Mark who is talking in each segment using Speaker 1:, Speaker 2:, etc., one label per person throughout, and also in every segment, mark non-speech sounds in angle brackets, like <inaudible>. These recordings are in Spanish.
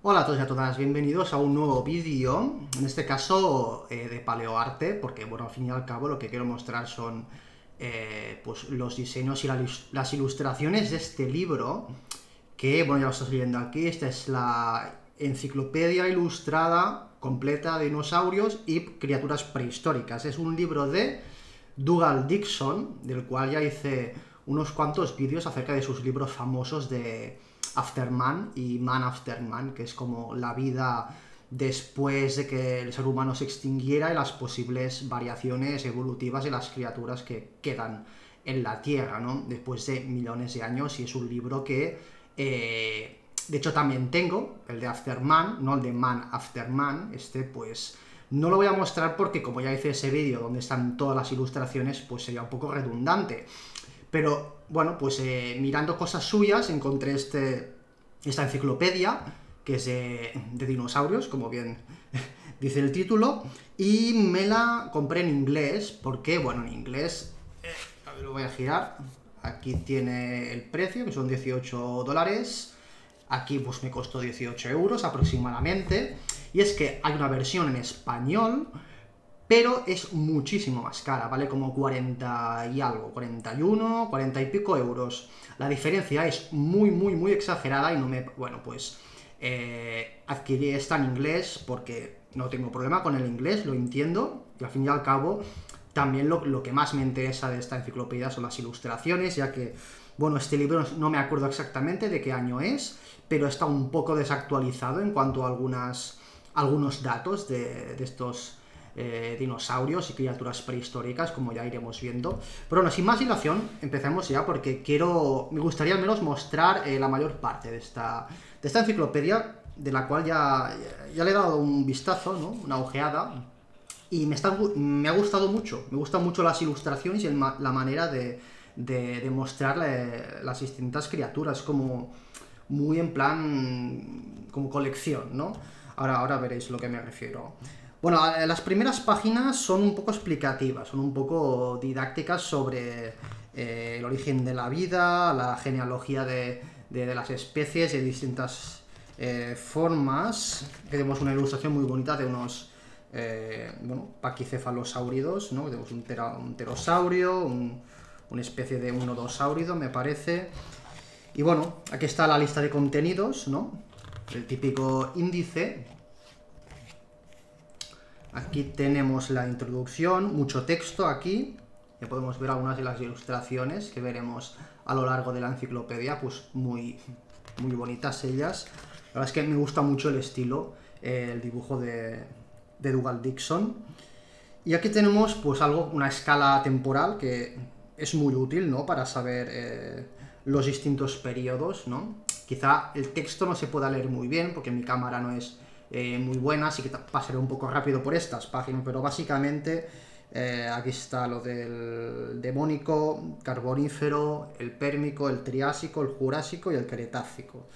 Speaker 1: Hola a todos y a todas, bienvenidos a un nuevo vídeo, en este caso eh, de paleoarte, porque bueno, al fin y al cabo lo que quiero mostrar son eh, pues, los diseños y las ilustraciones de este libro, que bueno, ya lo estás viendo aquí, esta es la enciclopedia ilustrada completa de dinosaurios y criaturas prehistóricas. Es un libro de Dougal Dixon, del cual ya hice unos cuantos vídeos acerca de sus libros famosos de Afterman y Man After Man, que es como la vida después de que el ser humano se extinguiera y las posibles variaciones evolutivas de las criaturas que quedan en la Tierra, ¿no? Después de millones de años y es un libro que, eh, de hecho, también tengo, el de Afterman, no el de Man After Man, este pues no lo voy a mostrar porque como ya hice ese vídeo donde están todas las ilustraciones, pues sería un poco redundante. Pero bueno, pues eh, mirando cosas suyas encontré este, esta enciclopedia, que es de, dinosaurios, como bien <laughs> dice el título, y me la compré en inglés, porque, bueno, en inglés, eh, a ver, lo voy a girar, aquí tiene el precio, que son 18 dólares, aquí pues me costó 18 euros aproximadamente, y es que hay una versión en español, pero es muchísimo más cara, vale como 40 y algo, 41, 40 y pico euros. La diferencia es muy, muy, muy exagerada y no me... Bueno, pues eh, adquirí esta en inglés porque no tengo problema con el inglés, lo entiendo, y al fin y al cabo también lo, lo que más me interesa de esta enciclopedia son las ilustraciones, ya que, bueno, este libro no me acuerdo exactamente de qué año es, pero está un poco desactualizado en cuanto a algunas, algunos datos de, de estos eh, dinosaurios y criaturas prehistóricas, como ya iremos viendo. Pero bueno, sin más dilación, empecemos ya porque quiero, me gustaría al menos mostrar eh, la mayor parte de esta, de esta enciclopedia, de la cual ya, ya le he dado un vistazo, ¿no? una ojeada, y me, está, me ha gustado mucho, me gustan mucho las ilustraciones y la manera de, de, mostrar las distintas criaturas, como muy en plan, como colección, ¿no? Ahora, ahora veréis lo que me refiero. Bueno, las primeras páginas son un poco explicativas, son un poco didácticas sobre eh, el origen de la vida, la genealogía de, las especies de distintas eh, formas. Tenemos una ilustración muy bonita de unos eh, bueno, paquicefalosauridos, ¿no? Tenemos un, pterosaurio, una especie de un odosáurido, me parece. Y bueno, aquí está la lista de contenidos, ¿no? El típico índice Aquí tenemos la introducción, mucho texto aquí. Ya podemos ver algunas de las ilustraciones que veremos a lo largo de la enciclopedia, pues muy, muy bonitas ellas. La verdad es que me gusta mucho el estilo, eh, el dibujo de, de Dougal Dixon. Y aquí tenemos pues algo, una escala temporal que es muy útil, ¿no? Para saber eh, los distintos periodos, ¿no? Quizá el texto no se pueda leer muy bien porque mi cámara no es eh, muy buena, así que pasaré un poco rápido por estas páginas, pero básicamente eh, aquí está lo del demónico, carbonífero, el pérmico, el triásico, el jurásico y el cretácico.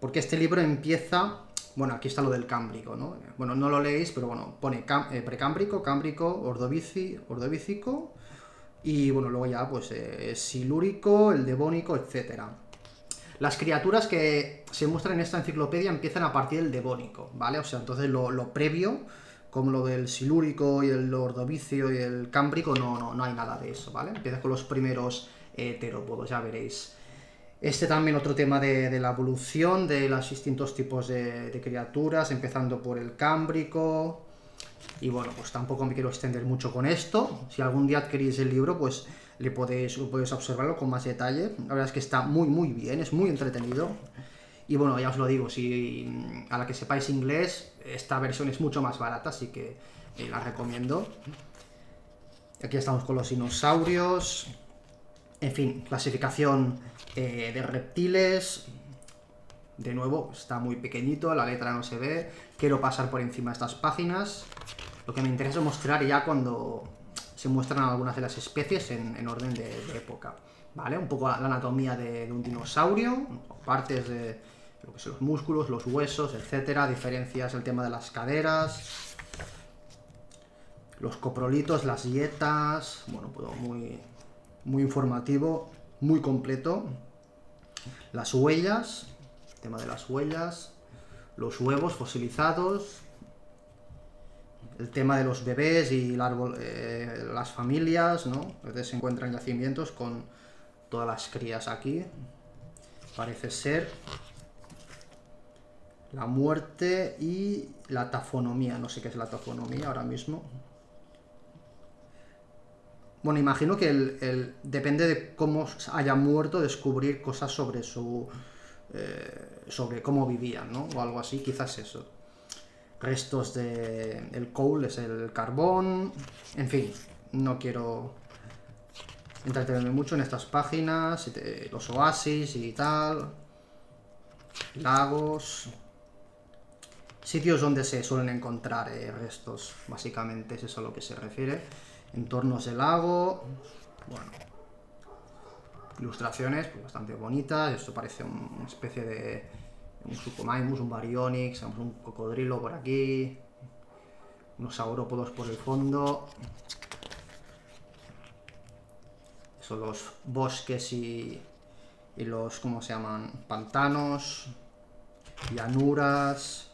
Speaker 1: Porque este libro empieza, bueno, aquí está lo del cámbrico, ¿no? Bueno, no lo leéis, pero bueno, pone eh, precámbrico, cámbrico, ordovícico y bueno, luego ya pues silúrico, el devónico, etcétera. Las criaturas que se muestran en esta enciclopedia empiezan a partir del devónico, ¿vale? O sea, entonces lo, previo, como lo del silúrico y el ordovicio y el cámbrico, no, no, no hay nada de eso, ¿vale? Empieza con los primeros heterópodos, ya veréis. Este también otro tema de, la evolución de los distintos tipos de, criaturas, empezando por el cámbrico. Y bueno, pues tampoco me quiero extender mucho con esto. Si algún día adquirís el libro, pues le podéis, podéis observarlo con más detalle. La verdad es que está muy, muy bien, es muy entretenido. Y bueno, ya os lo digo, si a la que sepáis inglés, esta versión es mucho más barata, así que eh, la recomiendo. Aquí estamos con los dinosaurios. En fin, clasificación eh, de reptiles. De nuevo, está muy pequeñito, la letra no se ve. Quiero pasar por encima de estas páginas. Lo que me interesa mostrar ya cuando se muestran algunas de las especies en, orden de, época, ¿vale? Un poco la, anatomía de, un dinosaurio, partes de lo que son los músculos, los huesos, etcétera, diferencias el tema de las caderas, los coprolitos, las dietas, bueno, muy, muy informativo, muy completo, las huellas, tema de las huellas, los huevos fosilizados, el tema de los bebés y eh, las familias, ¿no? A veces se encuentran yacimientos con todas las crías aquí. Parece ser la muerte y la tafonomía. No sé qué es la tafonomía ahora mismo. Bueno, imagino que el, depende de cómo haya muerto, descubrir cosas sobre su... Eh, sobre cómo vivían, ¿no? O algo así, quizás eso. Restos de... El coal es el carbón... En fin, no quiero entretenerme mucho en estas páginas, los oasis y tal, lagos, sitios donde se suelen encontrar eh, restos, básicamente es eso a lo que se refiere, entornos de lago, bueno, ilustraciones pues, bastante bonitas, esto parece una especie de un Sucomaimus, un Baryonyx, un cocodrilo por aquí, unos saurópodos por el fondo, son los bosques y, y los, ¿cómo se llaman? Pantanos, llanuras,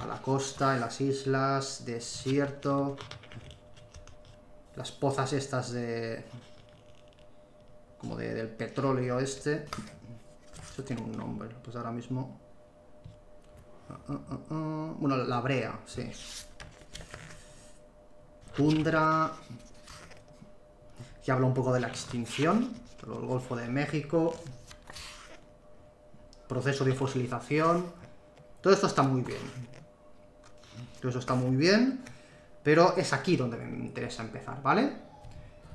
Speaker 1: a la costa, en las islas, desierto, las pozas estas de... como de, del petróleo este. Eso tiene un nombre, pues ahora mismo... Uh, uh, uh, bueno, la brea, sí. Tundra, que habla un poco de la extinción, el Golfo de México, proceso de fosilización, todo esto está muy bien. Todo eso está muy bien, pero es aquí donde me interesa empezar, ¿vale?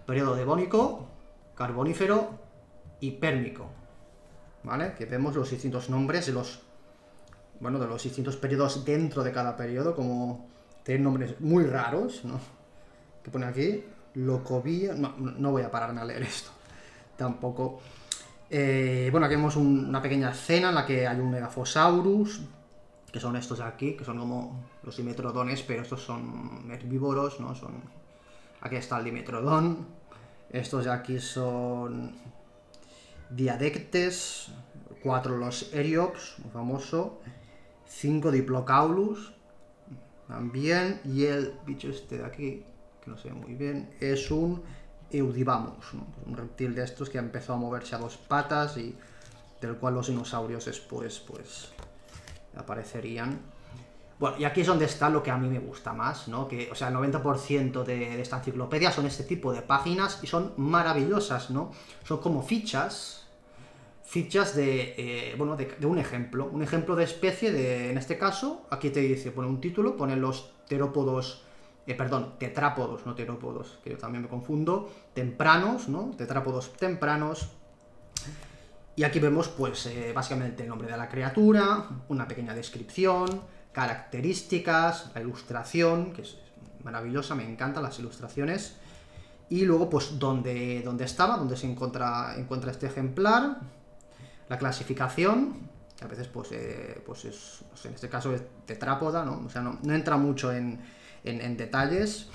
Speaker 1: Periodo devónico, carbonífero y pérmico, ¿vale? Que vemos los distintos nombres de los, bueno, de los distintos periodos dentro de cada periodo, como tienen nombres muy raros, ¿no? Que pone aquí, Locovía. No, no voy a pararme a leer esto. Tampoco. Eh, bueno, aquí vemos una pequeña escena en la que hay un Megafosaurus, que son estos de aquí, que son como los dimetrodones, pero estos son herbívoros, ¿no? Son... Aquí está el dimetrodón. Estos de aquí son diadectes, cuatro los eriops, muy famoso, cinco diplocaulus, también, y el bicho este de aquí, que no ve muy bien, es un Eudibamus, un reptil de estos que ha empezado a moverse a dos patas y del cual los dinosaurios después pues aparecerían. Bueno, y aquí es donde está lo que a mí me gusta más, ¿no? Que, o sea, el 90% de, esta enciclopedia son este tipo de páginas y son maravillosas, ¿no? Son como fichas, fichas de, eh, bueno, de, de, un ejemplo, un ejemplo de especie de, en este caso, aquí te dice, pone un título, pone los terópodos eh, perdón, tetrápodos, no terópodos, que yo también me confundo, tempranos, ¿no? Tetrápodos tempranos. Y aquí vemos, pues, eh, básicamente el nombre de la criatura, una pequeña descripción, características, la ilustración, que es maravillosa, me encantan las ilustraciones. Y luego, pues, dónde, dónde estaba, dónde se encuentra, encuentra este ejemplar, la clasificación, que a veces, pues, eh, pues es, en este caso es tetrápoda, ¿no? O sea, no entra mucho en, en, detalles.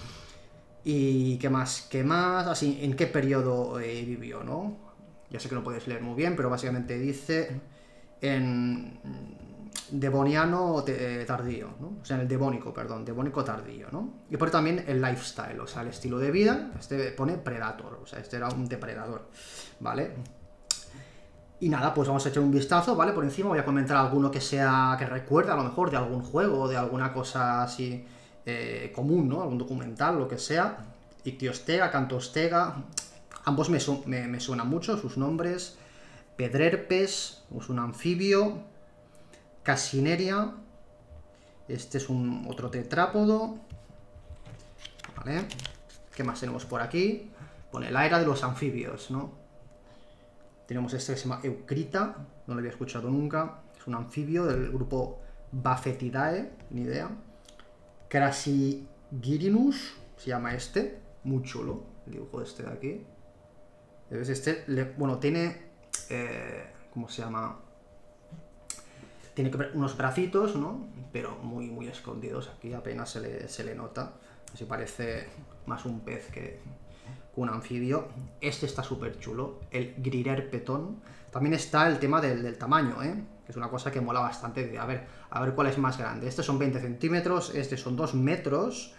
Speaker 1: ¿Y qué más? ¿Qué más? Así, ¿en qué periodo eh, vivió, no? Ya sé que no puedes leer muy bien, pero básicamente dice en devoniano eh, tardío, ¿no? O sea, en el devónico, perdón, devónico tardío, ¿no? Y pone también el lifestyle, o sea, el estilo de vida. Este pone predator, o sea, este era un depredador, ¿vale? Y nada, pues vamos a echar un vistazo, ¿vale? Por encima voy a comentar alguno que sea, que recuerde a lo mejor de algún juego de alguna cosa así eh, común, ¿no? Algún documental, lo que sea. Ictiostega, Cantostega, ambos me, me, suenan mucho, sus nombres. Pedrerpes, es un anfibio. Casineria, este es un otro tetrápodo. ¿Vale? ¿Qué más tenemos por aquí? Pone la era de los anfibios, ¿no? Tenemos este que se llama Eucrita, no lo había escuchado nunca. Es un anfibio del grupo Bafetidae, ni idea. Crasigirinus, se llama este, muy chulo, el dibujo este de aquí. Este, bueno, tiene, eh, ¿cómo se llama? Tiene unos bracitos, ¿no? Pero muy, muy escondidos, aquí apenas se le, se le nota. Así parece más un pez que un anfibio. Este está súper chulo, el Grirer Petón. También está el tema del, del tamaño, ¿eh? Que es una cosa que mola bastante a ver, a ver cuál es más grande. Este son 20 centímetros, este son 2 metros,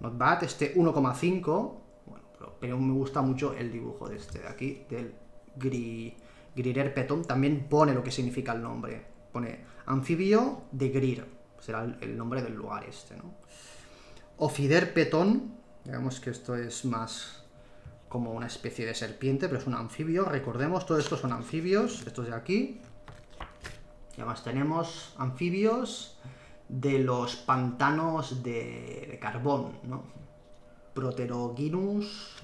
Speaker 1: not bad, este 1,5, bueno, pero, me gusta mucho el dibujo de este de aquí, del gri, Grirer Peton, también pone lo que significa el nombre, pone anfibio de Grir, será el, nombre del lugar este, ¿no? Ofider Peton, digamos que esto es más como una especie de serpiente, pero es un anfibio, recordemos, todo esto son anfibios, estos de aquí, y además tenemos anfibios de los pantanos de, carbón, ¿no? Proteroginus,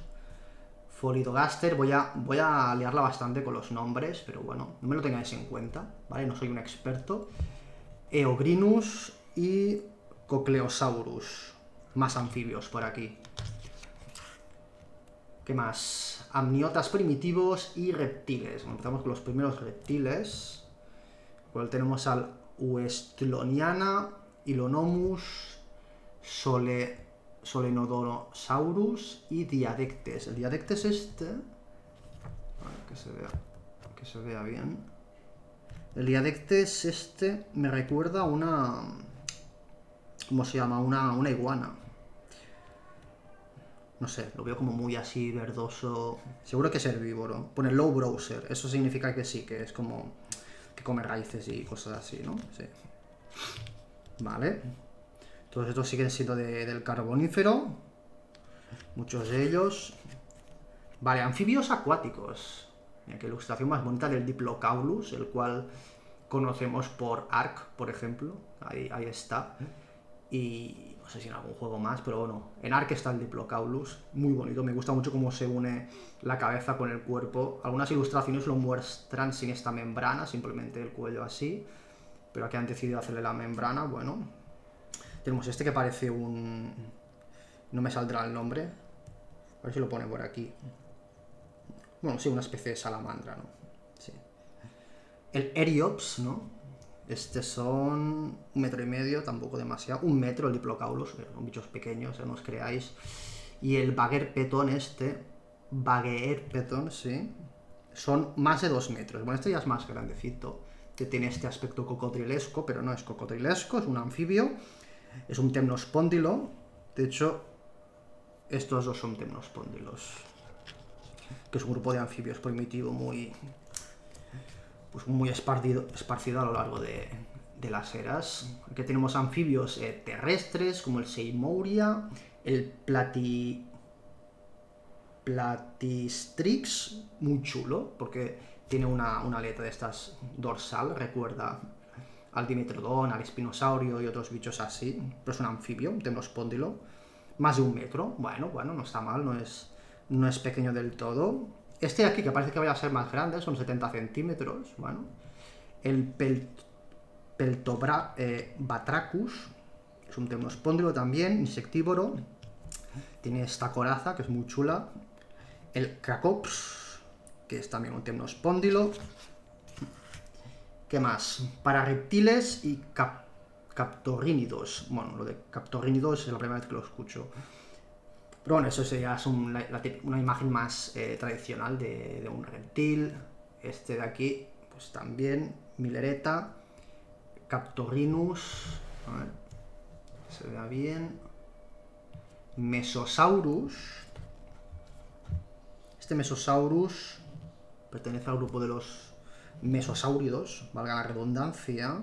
Speaker 1: Folidogaster, voy a, voy a liarla bastante con los nombres, pero bueno, no me lo tengáis en cuenta, ¿vale? No soy un experto. Eogrinus y Cocleosaurus, más anfibios por aquí. ¿Qué más? Amniotas primitivos y reptiles. empezamos con los primeros reptiles tenemos al Uestloniana, Ilonomus, Sole, Solenodorosaurus y Diadectes. El Diadectes este... que se vea, que se vea bien. El Diadectes este me recuerda a una... ¿Cómo se llama? Una, una iguana. No sé, lo veo como muy así, verdoso. Seguro que es herbívoro. Pone low browser. Eso significa que sí, que es como que come raíces y cosas así, ¿no? Sí. Vale. Todos estos siguen siendo del carbonífero. Muchos de ellos. Vale, anfibios acuáticos. Mira qué ilustración más bonita del Diplocaulus, el cual conocemos por Ark, por ejemplo. Ahí, ahí está. Y no sé si en algún juego más, pero bueno, en Ark está el Diplocaulus, muy bonito, me gusta mucho cómo se une la cabeza con el cuerpo. Algunas ilustraciones lo muestran sin esta membrana, simplemente el cuello así, pero aquí han decidido hacerle la membrana, bueno. Tenemos este que parece un... no me saldrá el nombre, a ver si lo pone por aquí. Bueno, sí, una especie de salamandra, ¿no? Sí. El Eriops, ¿no? Este son un metro y medio, tampoco demasiado. Un metro el Diplocaulus, son bichos pequeños, no os creáis. Y el Bagger Petón este, Bagger Petón, sí, son más de dos metros. Bueno, este ya es más grandecito, que tiene este aspecto cocodrilesco, pero no es cocodrilesco, es un anfibio. Es un temnospóndilo. De hecho, estos dos son temnospóndilos. Que es un grupo de anfibios primitivo muy, pues muy esparcido, esparcido a lo largo de, las eras. Aquí tenemos anfibios eh, terrestres como el Seimouria, el Plati... Platistrix, muy chulo, porque tiene una, aleta de estas dorsal, recuerda al Dimetrodon, al Espinosaurio y otros bichos así, pero es un anfibio, un temnospóndilo, más de un metro, bueno, bueno, no está mal, no es, no es pequeño del todo. Este de aquí, que parece que vaya a ser más grande, son 70 centímetros, bueno. El pel, Peltobra eh, Batracus, es un temnospóndilo también, insectívoro. Tiene esta coraza, que es muy chula. El Cracops, que es también un temnospóndilo. ¿Qué más? Para reptiles y captorínidos. Bueno, lo de captorínidos es la primera vez que lo escucho. Pero bueno, eso sería una imagen más eh, tradicional de, un reptil. Este de aquí, pues también, Milereta, Captorinus, a ver, se vea bien. Mesosaurus. Este Mesosaurus pertenece al grupo de los mesosáuridos, valga la redundancia.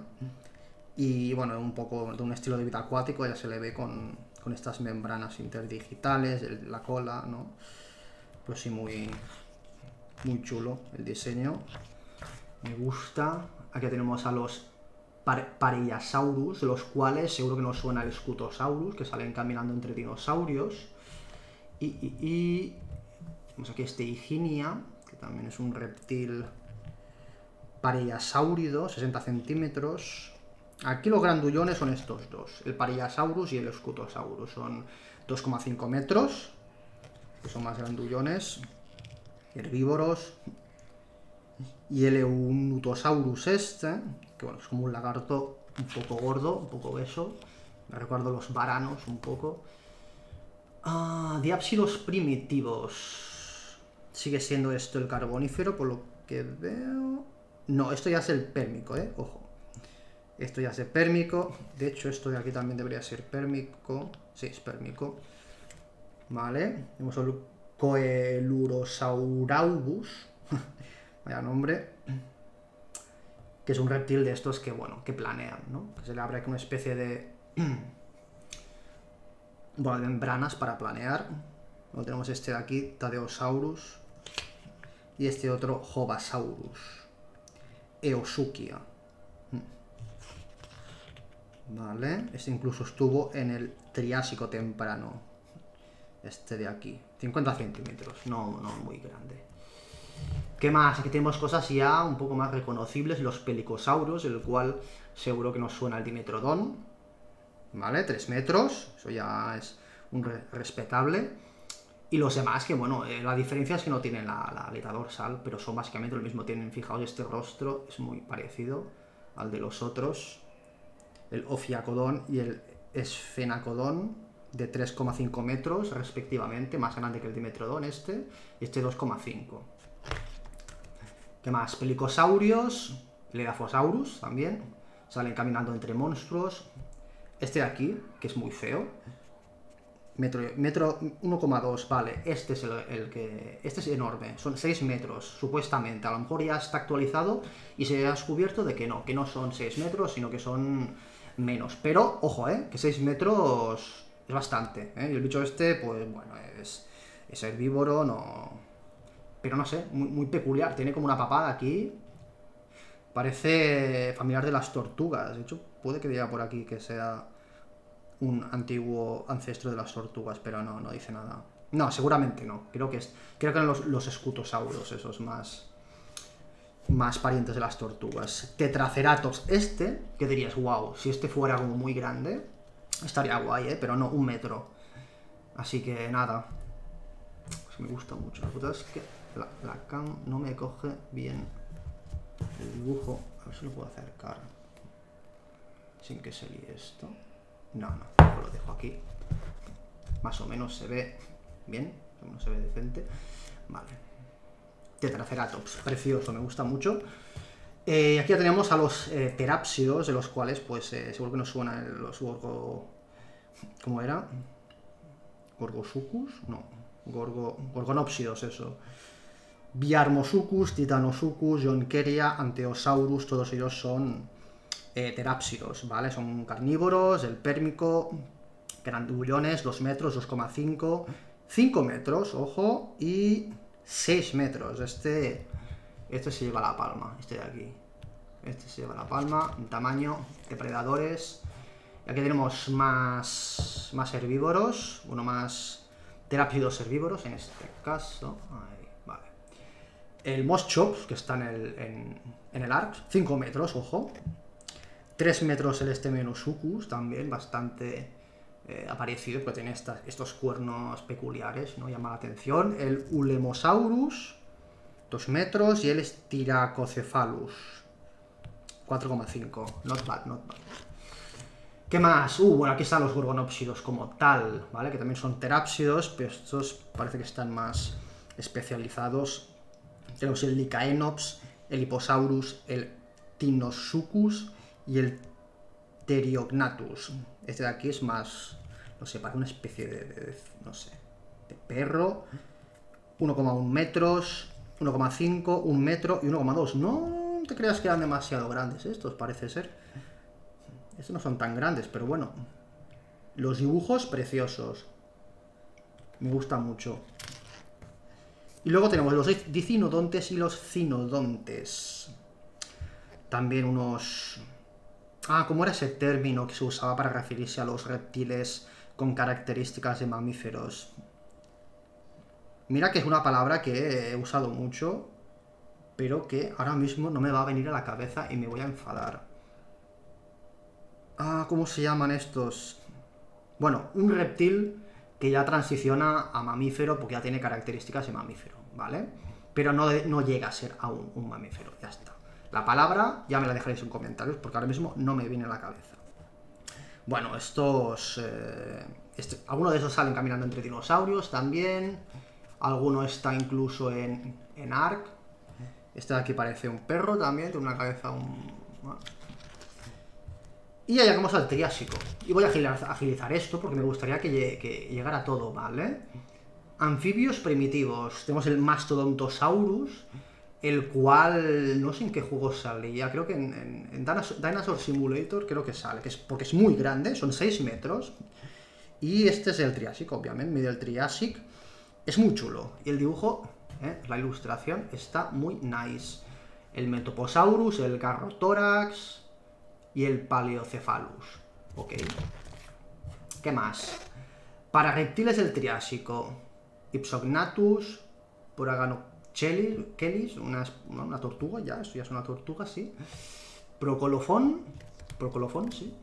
Speaker 1: Y bueno, un poco de un estilo de vida acuático, ya se le ve con, con estas membranas interdigitales, la cola, ¿no? Pues sí, muy, muy chulo el diseño. Me gusta. Aquí tenemos a los Pareiasaurus, los cuales seguro que nos suena el Scutosaurus, que salen caminando entre dinosaurios. Y, y, tenemos aquí este Higinia, que también es un reptil pareiasáurido, 60 centímetros, Aquí los grandullones son estos dos, el Pariasaurus y el Scutosaurus. Son 2,5 metros, que son más grandullones, herbívoros. Y el Eunutosaurus este, que bueno, es como un lagarto un poco gordo, un poco beso. Me recuerdo los varanos un poco. Ah, diápsidos primitivos. Sigue siendo esto el carbonífero, por lo que veo... No, esto ya es el pérmico, ¿eh? Ojo. Esto ya es de pérmico. De hecho, esto de aquí también debería ser pérmico. Sí, es pérmico. Vale. Tenemos el Coelurosaurus. <laughs> Vaya nombre. Que es un reptil de estos que, bueno, que planean, ¿no? Que se le abre aquí una especie de... <clears throat> bueno, de membranas para planear. Luego tenemos este de aquí, Tadeosaurus. Y este otro, Jovasaurus. Eosukia. Vale, este incluso estuvo en el Triásico temprano. Este de aquí. 50 centímetros, no, no muy grande. ¿Qué más? Aquí tenemos cosas ya un poco más reconocibles. Los pelicosaurus, el cual seguro que nos suena el Dimetrodon. ¿Vale? 3 metros, eso ya es un respetable. Y los demás, que bueno, eh, la diferencia es que no tienen la, la, aleta dorsal, pero son básicamente lo mismo. Tienen, fijaos, este rostro es muy parecido al de los otros el Ofiacodón y el Esfenacodón de 3,5 metros respectivamente, más grande que el Dimetrodón este, y este 2,5. ¿Qué más? Pelicosaurios, Ledafosaurus también, salen caminando entre monstruos. Este de aquí, que es muy feo, metro, metro 1,2, vale, este es el, que, este es enorme, son 6 metros, supuestamente, a lo mejor ya está actualizado y se ha descubierto de que no, que no son 6 metros, sino que son menos. Pero, ojo, ¿eh? Que 6 metros es bastante, ¿eh? Y el bicho este, pues, bueno, es, es herbívoro, no... Pero no sé, muy, peculiar. Tiene como una papada aquí. Parece familiar de las tortugas. De hecho, puede que diga por aquí que sea un antiguo ancestro de las tortugas, pero no, no dice nada. No, seguramente no. Creo que es. Creo que eran los, los escutosauros, esos más más parientes de las tortugas. Tetraceratops este, que dirías, wow, si este fuera como muy grande, estaría guay, ¿eh? Pero no, un metro. Así que nada. Me gusta mucho. La verdad es que la, cam no me coge bien el dibujo. A ver si lo puedo acercar. Sin que se líe esto. No, no, lo dejo aquí. Más o menos se ve bien, no se ve decente. Vale. Tetraceratops, precioso, me gusta mucho. Eh, aquí ya tenemos a los eh, de los cuales, pues, eh, seguro que nos suenan los gorgo... ¿Cómo era? ¿Gorgosucus? No, gorgo... gorgonópsidos, eso. Biarmosucus, Titanosucus, Jonqueria, Anteosaurus, todos ellos son terápsidos, ¿vale? Son carnívoros, el pérmico, grandullones, 2 metros, 2,5, 5 metros, ojo, y 6 metros. Este, este se lleva la palma, este de aquí. Este se lleva la palma, en tamaño, depredadores. Y aquí tenemos más, más herbívoros, uno más terápidos herbívoros, en este caso. El Moschop, que está en el, en, en el ARC, 5 metros, ojo. 3 metros el Estemenosuchus, también bastante eh, aparecido, porque tiene estos cuernos peculiares, ¿no? Llama la atención. El Ulemosaurus, 2 metros, y el Styracocephalus, 4,5. Not bad, not bad. ¿Qué más? Uh, bueno, aquí están los gorgonópsidos como tal, ¿vale? Que también son terápsidos, pero estos parece que están más especializados. Tenemos el Lycaenops, el Hipposaurus, el Tinosuchus y el Theriognathus. Este de aquí es más no sé, para una especie de, no sé, de perro, 1,1 metros, 1,5, 1 metro y 1,2. No te creas que eran demasiado grandes estos, parece ser. Estos no son tan grandes, pero bueno. Los dibujos preciosos. Me gustan mucho. Y luego tenemos los dicinodontes y los cinodontes. También unos... Ah, ¿cómo era ese término que se usaba para referirse a los reptiles con características de mamíferos. Mira que es una palabra que he usado mucho, pero que ahora mismo no me va a venir a la cabeza y me voy a enfadar. Ah, ¿cómo se llaman estos? Bueno, un reptil que ya transiciona a mamífero porque ya tiene características de mamífero, ¿vale? Pero no, no llega a ser aún un mamífero, ya está. La palabra ya me la dejaréis en comentarios porque ahora mismo no me viene a la cabeza. Bueno, estos... Eh, este, algunos de esos salen caminando entre dinosaurios también. Alguno está incluso en, en Ark. Este de aquí parece un perro también, tiene una cabeza un... Y ya llegamos al Triásico. Y voy a agilizar esto porque me gustaría que, llegara todo, ¿vale? Anfibios primitivos. Tenemos el Mastodontosaurus, el cual no sé en qué juego salía, creo que en, Dinosaur Simulator creo que sale, que es, porque es muy grande, son 6 metros. Y este es el Triásico, obviamente, medio el Triásico. Es muy chulo. Y el dibujo, ¿eh? la ilustración, está muy nice. El Metoposaurus, el Garrotórax y el Paleocephalus. Ok. ¿Qué más? Para reptiles del Triásico, Ipsognatus, Una, una tortuga, ya, esto ya es una tortuga, sí. Procolofón, Procolofón, sí.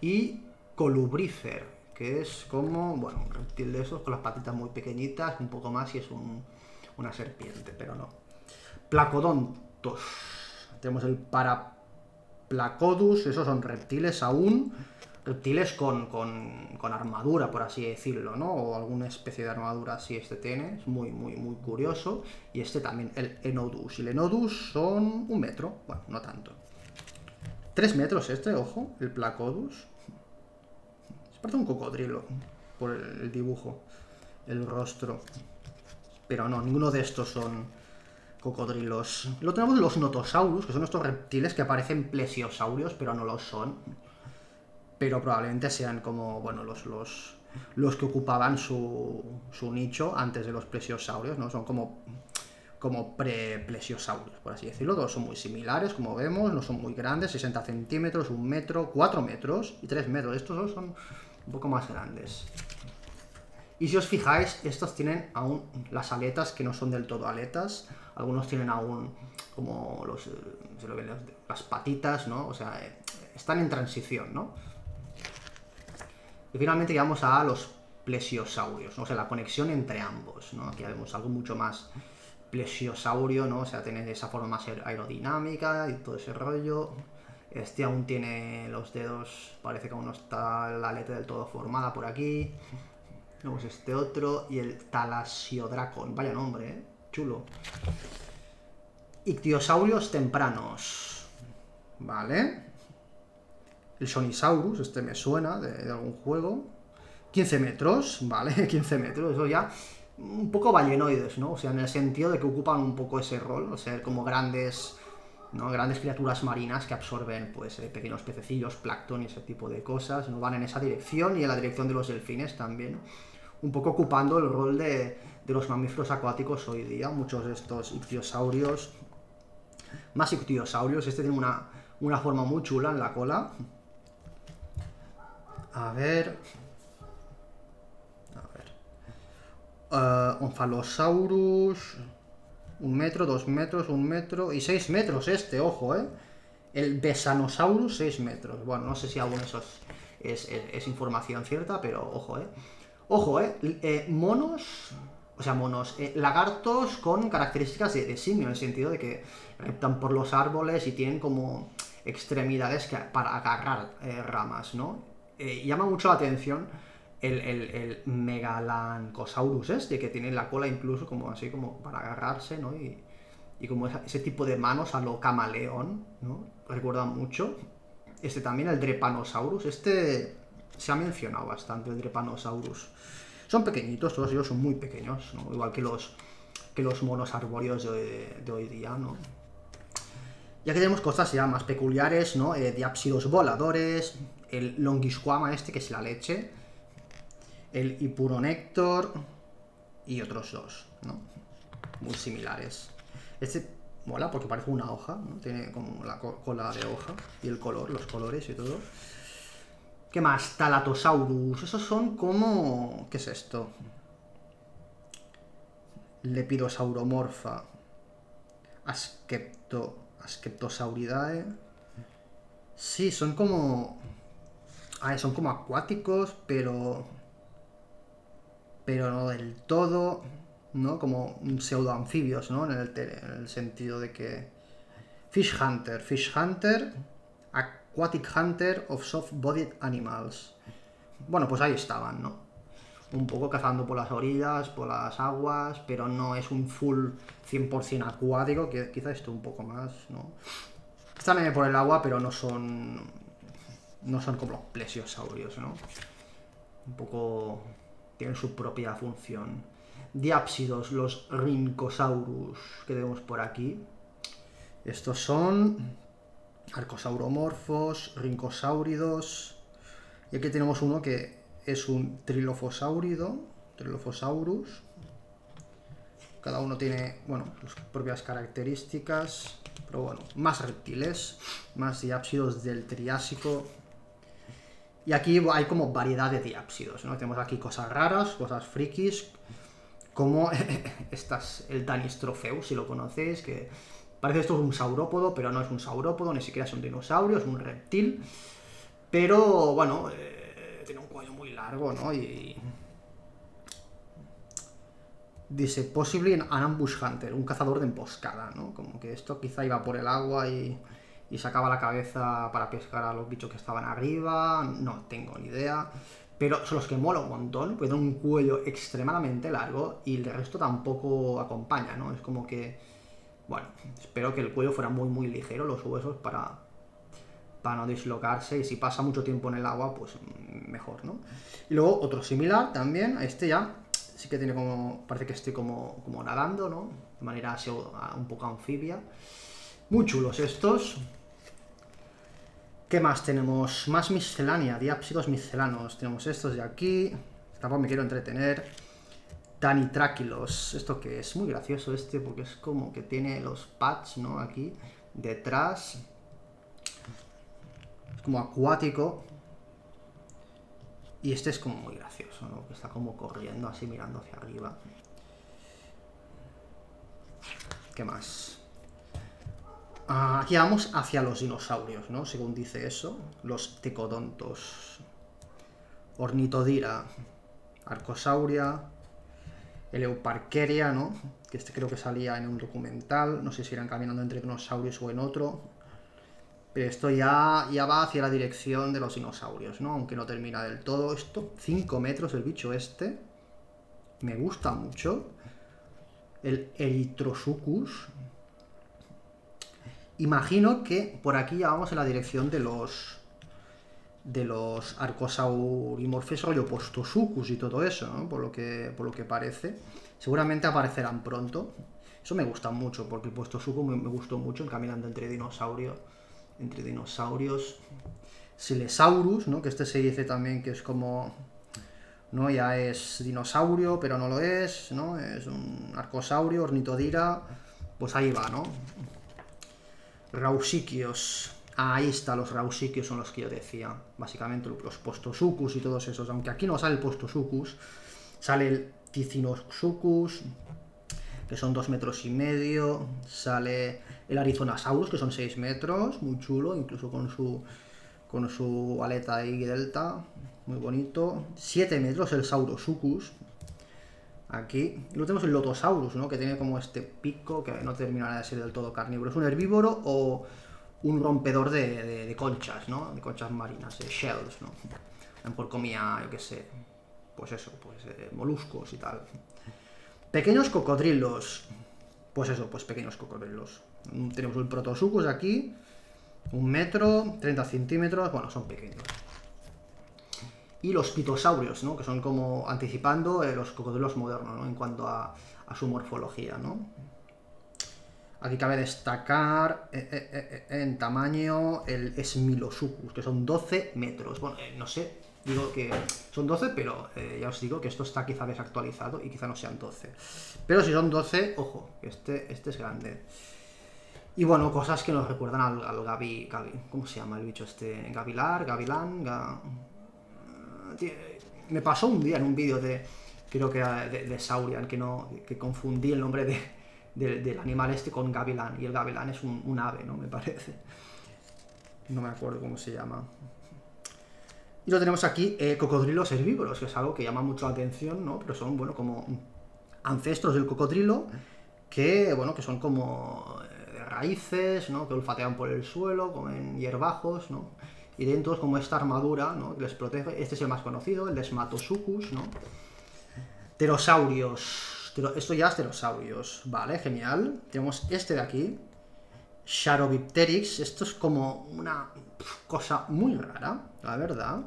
Speaker 1: Y Colubrifer, que es como, bueno, un reptil de esos con las patitas muy pequeñitas, un poco más y es una serpiente, pero no. Placodontos. Tenemos el Paraplacodus, esos son reptiles aún reptiles con, con, armadura, por así decirlo, ¿no? O alguna especie de armadura así este tiene, es muy, muy, muy curioso. Y este también, el Enodus. Y el Enodus son un metro, bueno, no tanto. Tres metros este, ojo, el Placodus. Se parece un cocodrilo, por el dibujo, el rostro. Pero no, ninguno de estos son cocodrilos. Lo tenemos los Notosaurus, que son estos reptiles que parecen plesiosaurios, pero no lo son pero probablemente sean como, bueno, los, los, los que ocupaban su, su nicho antes de los plesiosaurios, ¿no? Son como, como pre-plesiosaurios, por así decirlo. Todos son muy similares, como vemos, no son muy grandes, 60 centímetros, 1 metro, 4 metros y 3 metros. Estos dos son un poco más grandes. Y si os fijáis, estos tienen aún las aletas que no son del todo aletas. Algunos tienen aún como los, las patitas, ¿no? O sea, eh, están en transición, ¿no? Y finalmente llegamos a los plesiosaurios, o sea, la conexión entre ambos, ¿no? Aquí vemos algo mucho más plesiosaurio, ¿no? O sea, tiene esa forma más aerodinámica y todo ese rollo. Este aún tiene los dedos, parece que aún no está la aleta del todo formada por aquí. Tenemos este otro y el Talassiodracon, vaya nombre, ¿eh? Chulo. Ictiosaurios tempranos. Vale. El Sonisaurus, este me suena de, algún juego. 15 metros, <laughs> ¿vale? 15 metros, eso ya un poco ballenoides, ¿no? O sea, en el sentido de que ocupan un poco ese rol, o sea, como grandes, ¿no? Grandes criaturas marinas que absorben, pues, eh, pequeños pececillos, plancton y ese tipo de cosas, ¿no? Van en esa dirección y en la dirección de los delfines también, un poco ocupando el rol de, de los mamíferos acuáticos hoy día, muchos de estos ictiosaurios, más ictiosaurios, este tiene una, una forma muy chula en la cola, a ver. A ver. Uh. Un metro, dos metros, un metro. Y seis metros este, ojo, ¿eh? El Besanosaurus, seis metros. Bueno, no sé si aún eso es, es, información cierta, pero ojo, ¿eh? Ojo, ¿eh? eh monos. O sea, monos. Eh, lagartos con características de, simio, en el sentido de que reptan por los árboles y tienen como extremidades para agarrar ramas, ¿no? Eh, llama mucho la atención el, el, Megalancosaurus este, que tiene la cola incluso como así como para agarrarse, ¿no? Y, como ese tipo de manos a lo camaleón, ¿no? Recuerda mucho. Este también, el Drepanosaurus, este se ha mencionado bastante, el Drepanosaurus. Son pequeñitos, todos ellos son muy pequeños, ¿no? Igual que los, que los monos arbóreos de, hoy día, ¿no? Ya que tenemos cosas ya más peculiares, ¿no? Eh, diápsidos voladores, el Longisquama este, que es la leche, el Hipuronector y otros dos, ¿no? Muy similares. Este mola porque parece una hoja, ¿no? Tiene como la cola de hoja y el color, los colores y todo. ¿Qué más? Talatosaurus. Esos son como... ¿Qué es esto? Lepidosauromorfa. Asquepto... Asqueptosauridae. Sí, son como son como acuáticos, pero. Pero no del todo. ¿No? Como pseudo anfibios, ¿no? En el, sentido de que. Fish Hunter. Fish Hunter. Aquatic Hunter of Soft-Bodied Animals. Bueno, pues ahí estaban, ¿no? Un poco cazando por las orillas, por las aguas, pero no es un full 100% acuático, que quizá esto un poco más, ¿no? Están por el agua, pero no son no son como los plesiosaurios, ¿no? Un poco tienen su propia función. Diápsidos, los Rhynchosaurus que tenemos por aquí. Estos son arcosauromorfos, rincosáuridos. Y aquí tenemos uno que es un trilofosáurido, trilofosaurus. Cada uno tiene, bueno, sus propias características. Pero bueno, más reptiles, más diápsidos del Triásico. Y aquí hay como variedad de diápsidos, ¿no? Tenemos aquí cosas raras, cosas frikis, como <laughs> estas, el Danistrofeus, si lo conocéis, que parece esto es un saurópodo, pero no es un saurópodo, ni siquiera es un dinosaurio, es un reptil. Pero, bueno, eh, tiene un cuello muy largo, ¿no? Y... Dice, posible an ambush hunter, un cazador de emboscada, ¿no? Como que esto quizá iba por el agua y, y sacaba la cabeza para pescar a los bichos que estaban arriba, no tengo ni idea. Pero son los que mola un montón, porque tienen un cuello extremadamente largo y el resto tampoco acompaña, ¿no? Es como que, bueno, espero que el cuello fuera muy, muy ligero, los huesos, para, para no dislocarse y si pasa mucho tiempo en el agua, pues mejor, ¿no? Y luego otro similar también, a este ya sí que tiene como, parece que estoy como, como nadando, ¿no? De manera así, un poco anfibia. Muy chulos estos. ¿Qué más tenemos? Más miscelánea, diápsidos miscelanos. Tenemos estos de aquí. Tampoco me quiero entretener. Tanitráquilos. ¿Esto que es? Muy gracioso este porque es como que tiene los pads, ¿no? Aquí, detrás. Es como acuático. Y este es como muy gracioso, ¿no? Que está como corriendo así mirando hacia arriba. ¿Qué más? Aquí vamos hacia los dinosaurios, ¿no? Según dice eso. Los tecodontos. Ornitodira. Arcosauria. Eleuparkeria, ¿no? Que este creo que salía en un documental. No sé si eran caminando entre dinosaurios o en otro. Pero esto ya, ya va hacia la dirección de los dinosaurios, ¿no? Aunque no termina del todo. Esto, 5 metros el bicho este. Me gusta mucho. El Erythrosuchus. Imagino que por aquí ya vamos en la dirección de los de los arcosaurimorfes Postosukus y todo eso, ¿no? Por lo que, por lo que parece. Seguramente aparecerán pronto. Eso me gusta mucho, porque el Postosuku me, me gustó mucho, el caminando entre dinosaurios entre dinosaurios. Silesaurus, ¿no? Que este se dice también que es como... ¿no? Ya es dinosaurio, pero no lo es, ¿no? Es un arcosaurio, ornitodira, pues ahí va, ¿no? Rausiquios. ahí está, los rausiquios son los que yo decía. Básicamente los postosucus y todos esos. Aunque aquí no sale el postosucus, sale el Ticinosucus, que son dos metros y medio. Sale el Arizonasaurus, que son 6 metros, muy chulo, incluso con su, con su aleta y delta, muy bonito. 7 metros el Saurosuchus, aquí. Luego tenemos el Lotosaurus, ¿no? Que tiene como este pico, que no terminará de ser del todo carnívoro. ¿Es un herbívoro o un rompedor de, conchas, ¿no? De conchas marinas, de shells, ¿no? Por comía, yo qué sé, pues eso, pues eh, moluscos y tal. Pequeños cocodrilos. Pues eso, pues pequeños cocodrilos. Tenemos un protosucus aquí, un metro, 30 centímetros, bueno, son pequeños. Y los pitosaurios, ¿no? Que son como anticipando eh, los cocodrilos modernos, ¿no? En cuanto a, su morfología, ¿no? Aquí cabe destacar eh, eh, en tamaño el Esmilosucus, que son 12 metros. Bueno, no sé, digo que son 12, pero ya os digo que esto está quizá desactualizado y quizá no sean 12. Pero si son 12, ojo, este, este es grande. Y bueno, cosas que nos recuerdan al, al Gavi, ¿Cómo se llama el bicho este? Gavilar, Gavilán. Me pasó un día en un vídeo de. Creo que de, Saurian, que no. que confundí el nombre de, del animal este con Gavilán. Y el Gavilán es un, ave, ¿no? Me parece. No me acuerdo cómo se llama. Y lo tenemos aquí, eh, cocodrilos herbívoros, que es algo que llama mucho la atención, ¿no? Pero son, bueno, como ancestros del cocodrilo, que, bueno, que son como raíces, ¿no? Que olfatean por el suelo, comen hierbajos, ¿no? Y dentro es como esta armadura, ¿no? Que les protege. Este es el más conocido, el Desmatosuchus, ¿no? Pterosaurios. Esto ya es pterosaurios. Vale, genial. Tenemos este de aquí. Charovipteryx. Esto es como una cosa muy rara, la verdad.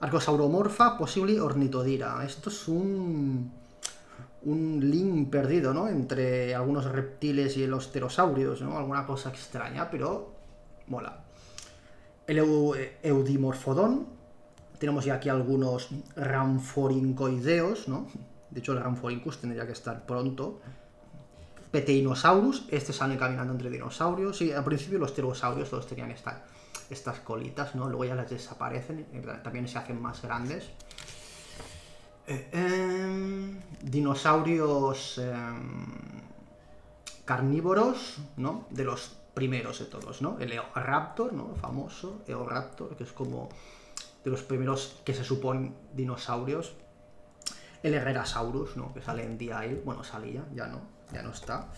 Speaker 1: Arcosauromorfa, posible ornitodira. Esto es un, un link perdido, ¿no? Entre algunos reptiles y los pterosaurios, ¿no? Alguna cosa extraña, pero mola. El Eudimorfodon. Tenemos ya aquí algunos Ramforincoideos, ¿no? De hecho, el Ramphorhynchus tendría que estar pronto. Peteinosaurus. Este sale caminando entre dinosaurios. Sí, al principio los pterosaurios todos tenían esta estas colitas, ¿no? Luego ya las desaparecen, también se hacen más grandes. Eh, em, dinosaurios em, carnívoros, ¿no? De los primeros de todos, ¿no? El Eoraptor, ¿no? El famoso Eoraptor, que es como de los primeros que se suponen dinosaurios. El Herrerasaurus, ¿no? Que sale en DI, bueno, salía, ya no, ya no está,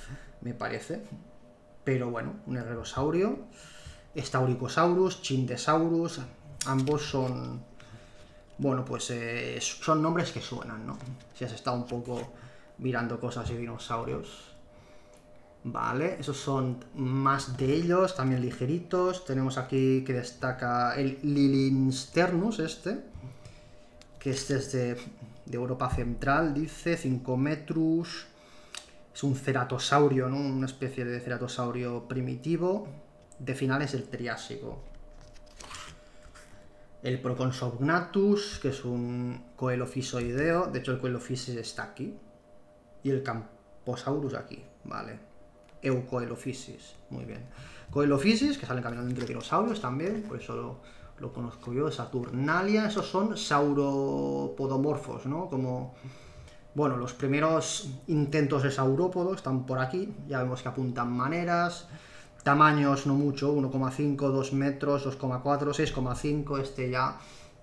Speaker 1: me parece. Pero bueno, un herrerosaurio. Stauricosaurus, Chindesaurus, ambos son, bueno, pues eh, son nombres que suenan, ¿no? Si has estado un poco mirando cosas y dinosaurios. Vale, esos son más de ellos, también ligeritos. Tenemos aquí que destaca el Lilinsternus, este, que este es de, de Europa Central, dice, 5 metros. Es un ceratosaurio, ¿no? Una especie de ceratosaurio primitivo de finales del Triásico. El Proconsognatus, que es un coelophysoideo, de hecho el coelophysis está aquí, y el Camposaurus aquí, vale. Eucoelophysis, muy bien. Coelophysis, que salen caminando entre dinosaurios también, por eso lo, conozco yo, Saturnalia, esos son sauropodomorfos, ¿no? Como, bueno, los primeros intentos de saurópodo están por aquí, ya vemos que apuntan maneras, Tamaños no mucho, 1,5, 2 metros, 2,4, 6,5. Este ya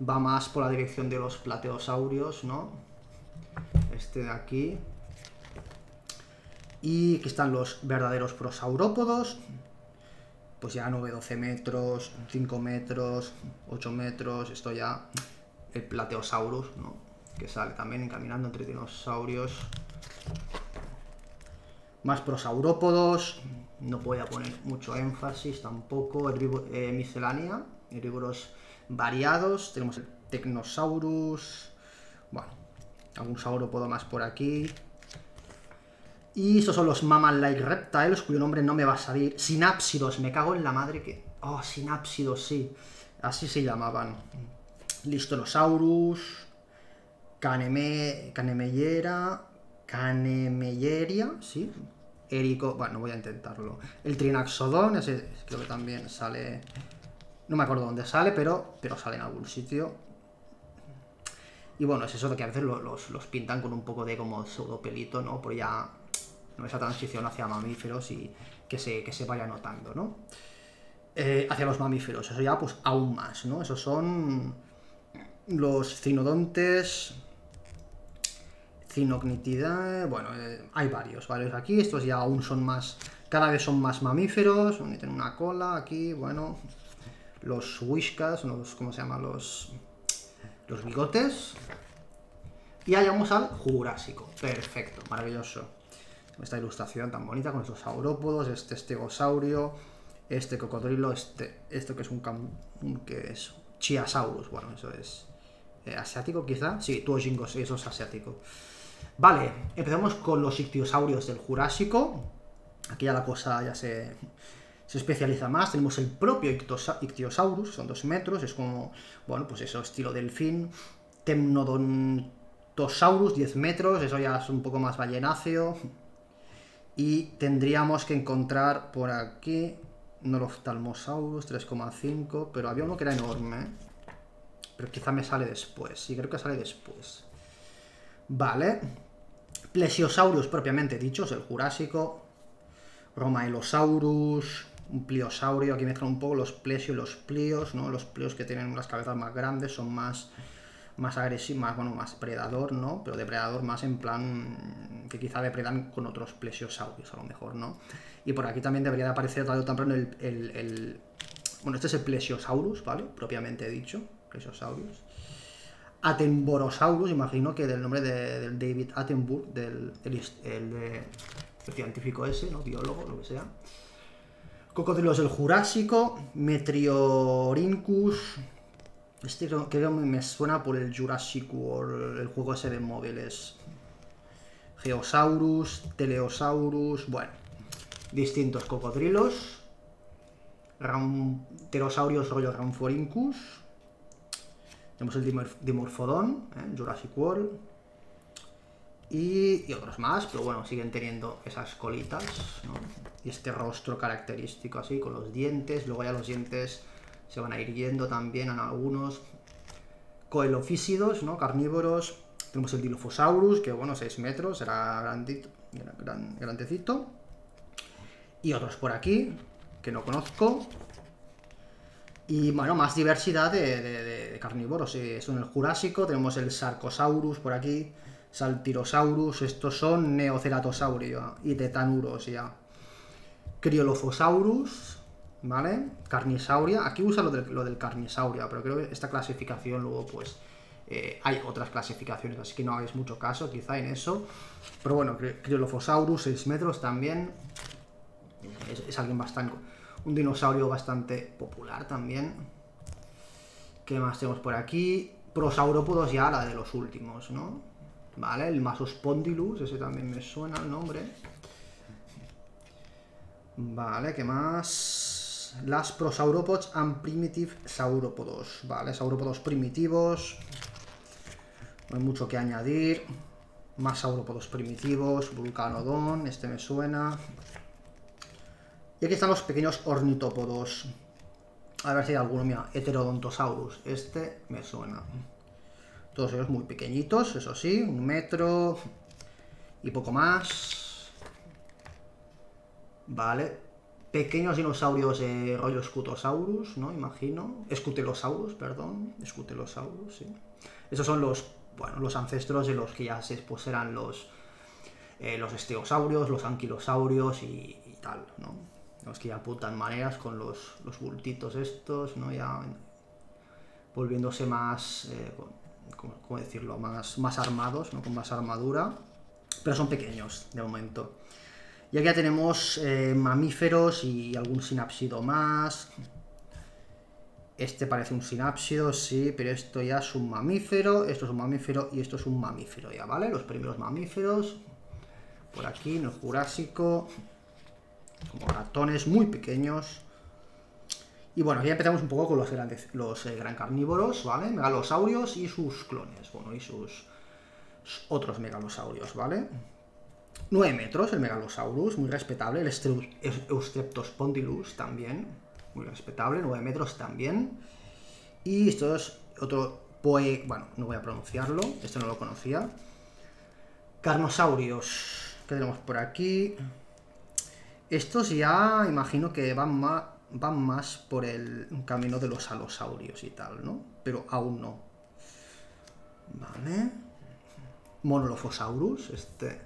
Speaker 1: va más por la dirección de los plateosaurios, ¿no? Este de aquí. Y aquí están los verdaderos prosaurópodos. Pues ya 9, 12 metros, 5 metros, 8 metros. Esto ya el plateosaurus, ¿no? Que sale también caminando entre dinosaurios. Más prosaurópodos, no voy a poner mucho énfasis tampoco, eh, miscelánea, herbívoros variados, tenemos el Technosaurus, bueno, algún saurópodo más por aquí. Y estos son los Mammal-like Reptiles, cuyo nombre no me va a salir. Sinápsidos, me cago en la madre que... Oh, sinápsidos, sí. Así se llamaban. Listonosaurus, Caneme... Canemeyera, Canemeyeria, sí, Érico, bueno, voy a intentarlo. El Trinaxodon, ese creo que también sale... No me acuerdo dónde sale, pero, pero sale en algún sitio. Y bueno, es eso de que a veces los, pintan con un poco de como pseudopelito, ¿no? Por ya esa transición hacia mamíferos y que se, que se vaya notando, ¿no? Eh, hacia los mamíferos, eso ya pues aún más, ¿no? Esos son los cinodontes, Cinognitida, bueno, eh, hay varios, varios aquí, estos ya aún son más, cada vez son más mamíferos, tienen una cola aquí, bueno, los whiskas, los, ¿cómo se llaman? Los, los bigotes. Y ya llegamos al Jurásico, perfecto, maravilloso. Esta ilustración tan bonita con estos saurópodos, este estegosaurio, este cocodrilo, este, esto que es un, que es Chiasaurus, bueno, eso es eh, asiático quizá, sí, Tuojingos, eso es asiático. Vale, empezamos con los ictiosaurios del Jurásico. Aquí ya la cosa ya se, especializa más. Tenemos el propio Ictiosaurus, son dos metros, es como, bueno, pues eso, estilo delfín. Temnodontosaurus, 10 metros, eso ya es un poco más ballenáceo. Y tendríamos que encontrar por aquí Noroftalmosaurus, 3,5, pero había uno que era enorme. Pero quizá me sale después, sí, creo que sale después. Vale, Plesiosaurus propiamente dicho, es el Jurásico. Romaelosaurus, un pliosaurio, aquí mezclan un poco los plesios y los plios, ¿no? Los plios que tienen las cabezas más grandes son más, más agresivos, más, bueno, más predador, ¿no? Pero depredador más en plan que quizá depredan con otros plesiosaurios, a lo mejor, ¿no? Y por aquí también debería de aparecer tarde o temprano el, el, Bueno, este es el Plesiosaurus, ¿vale? Propiamente dicho, Plesiosaurus. Atemborosaurus, imagino que del nombre de, del David Attenborough, del el, científico ese, ¿no? biólogo, lo que sea. Cocodrilos del Jurásico, Metriorhynchus. Este creo, que me suena por el Jurassic World, el juego ese de móviles. Geosaurus, Teleosaurus, bueno, distintos cocodrilos. Ram, pterosaurios rollo Ramphorhynchus. Tenemos el Dimorphodon, ¿eh? Jurassic World. Y, y, otros más, pero bueno, siguen teniendo esas colitas. Y este rostro característico así, con los dientes. Luego ya los dientes se van a ir yendo también en algunos. Coelofísidos, ¿no? Carnívoros. Tenemos el Dilophosaurus, que bueno, 6 metros, era grandito, gran, grandecito. Y otros por aquí, que no conozco. Y bueno, más diversidad de, carnívoros. Eso en el Jurásico tenemos el Sarcosaurus por aquí, Saltirosaurus, estos son Neoceratosaurio y Tetanuros ya. Criolophosaurus, ¿vale? Carnisauria, aquí usa lo, lo, del Carnisauria, pero creo que esta clasificación luego pues eh, hay otras clasificaciones, así que no hagáis mucho caso quizá en eso. Pero bueno, Criolophosaurus, 6 metros también, es, es alguien bastante un dinosaurio bastante popular también. ¿Qué más tenemos por aquí? Prosaurópodos ya, la de los últimos, ¿no? Vale, el Masospondylus, ese también me suena el nombre. Vale, ¿qué más? Las prosauropods and primitive saurópodos. Vale, saurópodos primitivos. No hay mucho que añadir. Más saurópodos primitivos. Vulcanodon, este me suena. Y aquí están los pequeños ornitópodos. A ver si hay alguno, mira, Heterodontosaurus. Este me suena. Todos ellos muy pequeñitos, eso sí, un metro y poco más. Vale. Pequeños dinosaurios de rollo Scutosaurus, ¿no? Imagino. Scutelosaurus, perdón. Scutelosaurus, sí. Esos son los, bueno, los ancestros de los que ya se pues eran los, eh, los esteosaurios, los anquilosaurios y, y tal, ¿no? los que ya putan maneras con los, los bultitos estos, ¿no? Ya volviéndose más, eh, ¿cómo, decirlo? Más, más armados, ¿no? Con más armadura, pero son pequeños de momento. Y aquí ya tenemos eh, mamíferos y algún sinapsido más. Este parece un sinápsido, sí, pero esto ya es un mamífero, esto es un mamífero y esto es un mamífero ya, ¿vale? Los primeros mamíferos, por aquí en el Jurásico, como ratones muy pequeños. Y bueno, ya empezamos un poco con los, grandes, los eh, gran carnívoros, ¿vale? Megalosaurios y sus clones, bueno, y sus otros megalosaurios, ¿vale? 9 metros el megalosaurus, muy respetable. El Eustreptospondylus también, muy respetable, 9 metros también. Y esto es otro Poe, bueno, no voy a pronunciarlo, este no lo conocía. Carnosaurios, ¿qué tenemos por aquí? Estos ya imagino que van más, van más por el camino de los alosaurios y tal, ¿no? Pero aún no. Vale. Monolophosaurus, este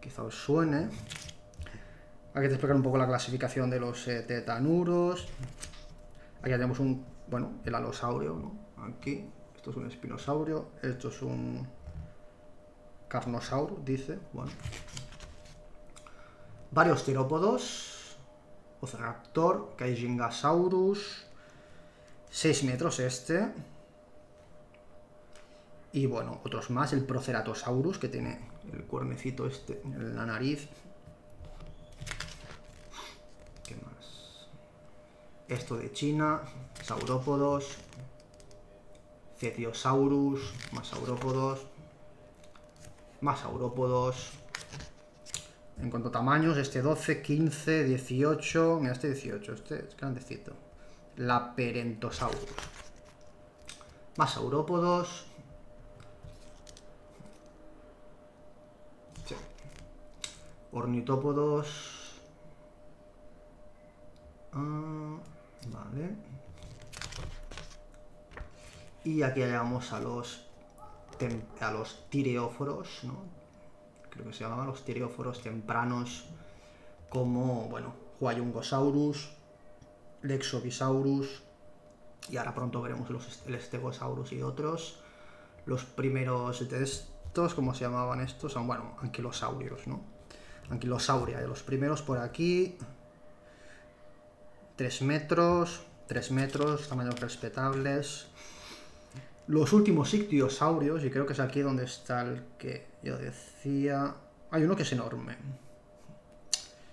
Speaker 1: quizá os suene. Aquí te explicar un poco la clasificación de los eh, tetanuros. Aquí tenemos un, bueno, el alosaurio, ¿no? Aquí, esto es un espinosaurio, esto es un carnosauro, dice, bueno. Varios terópodos, Oceraptor, Kaijingasaurus, 6 metros este, y bueno, otros más, el Proceratosaurus, que tiene el cuernecito este en la nariz. ¿Qué más? Esto de China, saurópodos, Cetiosaurus, más saurópodos, más saurópodos, en cuanto a tamaños, este 12, 15, 18... Mira, este 18, este es grandecito. La Perentosaurus. Más saurópodos. Ornitópodos. Ah, vale. Y aquí llegamos a los a los tireóforos, ¿no? creo que se llamaban los tireóforos tempranos, como, bueno, Huayungosaurus, Lexovisaurus, y ahora pronto veremos los, el y otros. Los primeros de estos, ¿cómo se llamaban estos? Son, bueno, anquilosaurios, ¿no? Anquilosauria, los primeros por aquí. 3 metros, 3 metros, tamaños respetables. Los últimos ictiosaurios, y creo que es aquí donde está el que yo decía... Hay uno que es enorme.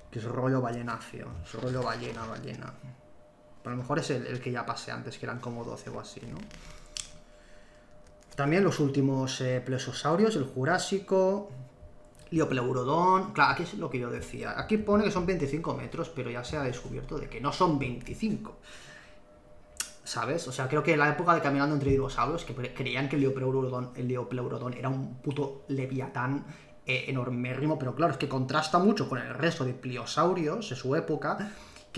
Speaker 1: Que es rollo ballenacio. Es rollo ballena, ballena. a lo mejor es el, que ya pasé antes, que eran como 12 o así, ¿no? También los últimos eh, plesiosaurios, el Jurásico, Liopleurodon. Claro, aquí es lo que yo decía. Aquí pone que son 25 metros, pero ya se ha descubierto de que no son 25. ¿Sabes? O sea, creo que en la época de caminando entre dinosaurios, que creían que el Liopleurodon, el era un puto leviatán eh, enormérrimo, pero claro, es que contrasta mucho con el resto de pliosaurios de su época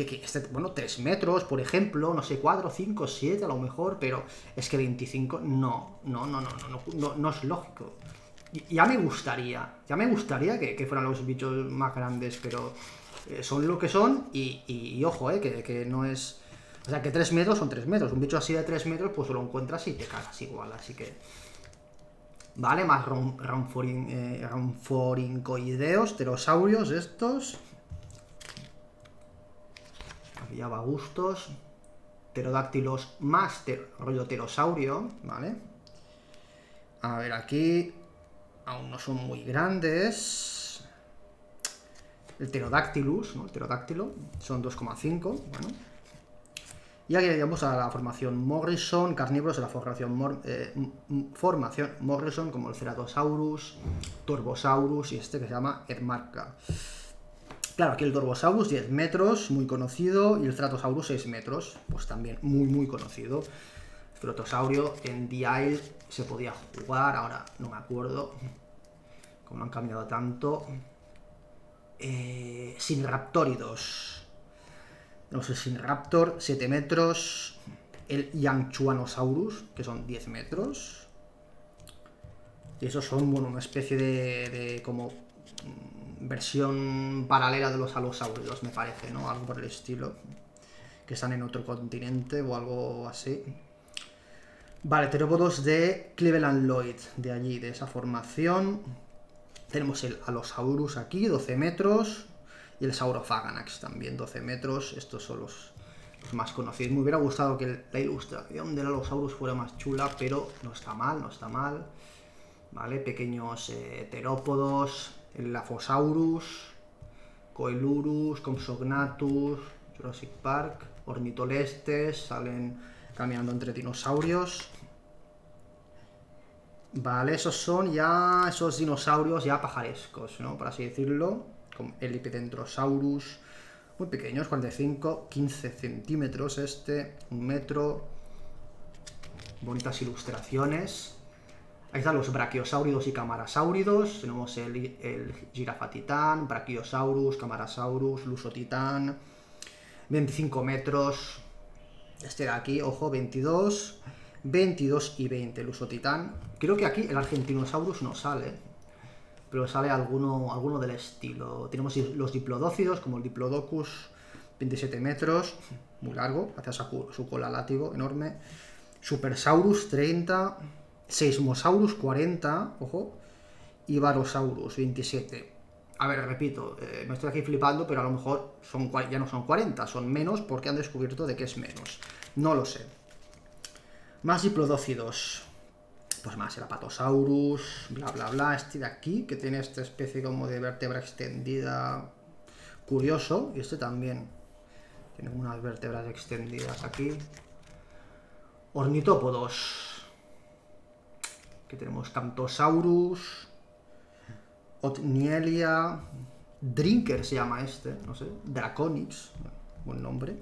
Speaker 1: que, este, bueno, 3 metros, por ejemplo, no sé, 4, 5, 7 a lo mejor, pero es que 25, no, no, no, no, no, no, no es lógico. Ya me gustaría, ya me gustaría que, fueran los bichos más grandes, pero eh, son lo que son y, ojo, eh, que, no es... O sea, que 3 metros son 3 metros. Un bicho así de 3 metros, pues lo encuentras y te cagas igual, así que... Vale, más ranforincoideos, pterosaurios estos. Aquí ya va gustos. Pterodáctilos más rollo pterosaurio, ¿vale? A ver, aquí aún no son muy grandes. El pterodáctilus, ¿no? El pterodáctilo, son 2,5, bueno. Y aquí llegamos a la formación Morrison, carnívoros de la formación, eh, formación Morrison, como el Ceratosaurus, Torbosaurus y este que se llama Edmarca. Claro, aquí el Torbosaurus 10 metros, muy conocido, y el Stratosaurus 6 metros, pues también muy, muy conocido. El Strotosaurio en The se podía jugar, ahora no me acuerdo, como han cambiado tanto. Eh, Sinraptoridos. Tenemos el Sinraptor, 7 metros. El Yangchuanosaurus, que son 10 metros. Y esos son, bueno, una especie de, de como versión paralela de los alosaurios, me parece, ¿no? Algo por el estilo. Que están en otro continente o algo así. Vale, terópodos de Cleveland Lloyd, de allí, de esa formación. Tenemos el Allosaurus aquí, 12 metros. Y el Saurophaganax también, 12 metros. Estos son los, más conocidos. Me hubiera gustado que la ilustración del Allosaurus fuera más chula, pero no está mal, no está mal. ¿Vale? Pequeños eh, terópodos, el Laphosaurus, Coelurus, Compsognathus, Jurassic Park, Ornitolestes, salen caminando entre dinosaurios. Vale, esos son ya esos dinosaurios ya pajarescos, ¿no? Por así decirlo. Como el muy pequeños, 45, 15 centímetros este, un metro. Bonitas ilustraciones. Ahí están los brachiosáuridos y camarasáuridos. Tenemos el, el girafatitán, brachiosaurus, camarasaurus, lusotitán. 25 metros. Este de aquí, ojo, 22. 22 y 20, lusotitán. Creo que aquí el argentinosaurus no sale. Pero sale alguno, alguno del estilo. Tenemos los diplodócidos, como el diplodocus, 27 metros. Muy largo, hacia su, su cola látigo, enorme. Supersaurus, 30 Seismosaurus 40, ojo, y Barosaurus 27. A ver, repito, eh, me estoy aquí flipando, pero a lo mejor son, ya no son 40, son menos porque han descubierto de que es menos. No lo sé. Más diplodócidos. Pues más el Apatosaurus, bla bla bla. Este de aquí, que tiene esta especie como de vértebra extendida. Curioso. Y este también. Tiene unas vértebras extendidas aquí. Ornitópodos que tenemos Camptosaurus, Otnielia, Drinker se llama este, no sé, Draconix, buen nombre.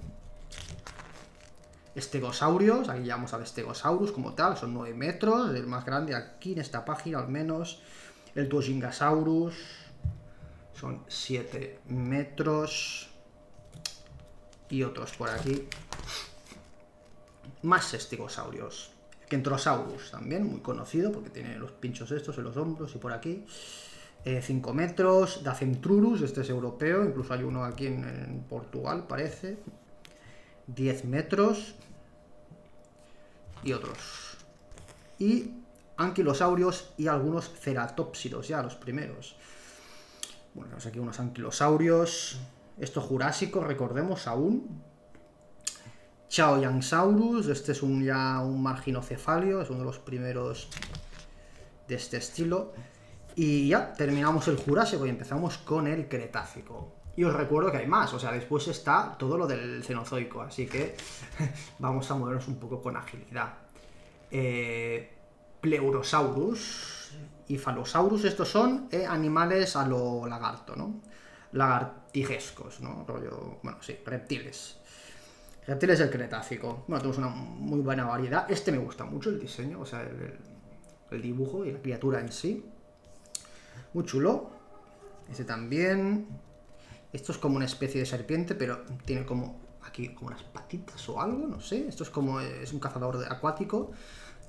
Speaker 1: Estegosaurios, aquí llamamos al Stegosaurus como tal, son 9 metros, el más grande aquí en esta página al menos. El Tuogingasaurus, son 7 metros. Y otros por aquí. Más estegosaurios. Kentrosaurus también, muy conocido porque tiene los pinchos estos en los hombros y por aquí. 5 eh, metros. Dacentrurus, este es europeo, incluso hay uno aquí en, Portugal, parece. 10 metros. Y otros. Y anquilosaurios y algunos ceratópsidos, ya los primeros. Bueno, tenemos aquí unos anquilosaurios. Esto jurásico, recordemos aún. Chaoyangsaurus, este es un ya un marginocefalio, es uno de los primeros de este estilo. Y ya, terminamos el Jurásico y empezamos con el Cretácico. Y os recuerdo que hay más, o sea, después está todo lo del Cenozoico, así que <laughs> vamos a movernos un poco con agilidad. Eh, Pleurosaurus y Phalosaurus, estos son eh, animales a lo lagarto, ¿no? Lagartigescos, ¿no? Rollo, bueno, sí, reptiles. Reptiles del Cretácico. Bueno, tenemos una muy buena variedad. Este me gusta mucho el diseño, o sea, el, dibujo y la criatura en sí. Muy chulo. Este también. Esto es como una especie de serpiente, pero tiene como aquí como unas patitas o algo, no sé. Esto es como es un cazador acuático.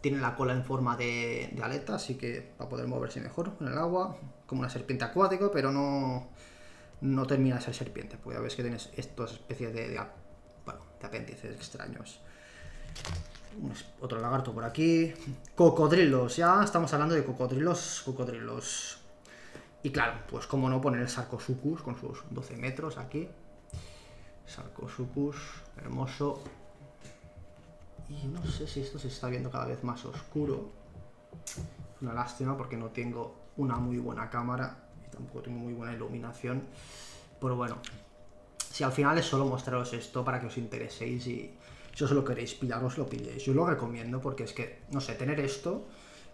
Speaker 1: Tiene la cola en forma de, aleta, así que va a poder moverse mejor en el agua. Como una serpiente acuática, pero no, no termina de ser serpiente. Porque ya ves que tienes estas especies de, de bueno, de apéndices extraños. Otro lagarto por aquí. Cocodrilos, ya estamos hablando de cocodrilos, cocodrilos. Y claro, pues como no poner el Sarcosuchus con sus 12 metros aquí. Sarcosuchus, hermoso. Y no sé si esto se está viendo cada vez más oscuro. Es una lástima porque no tengo una muy buena cámara y tampoco tengo muy buena iluminación. Pero bueno, si al final es solo mostraros esto para que os intereséis y si os lo queréis pillar, os lo pilléis. Yo lo recomiendo porque es que, no sé, tener esto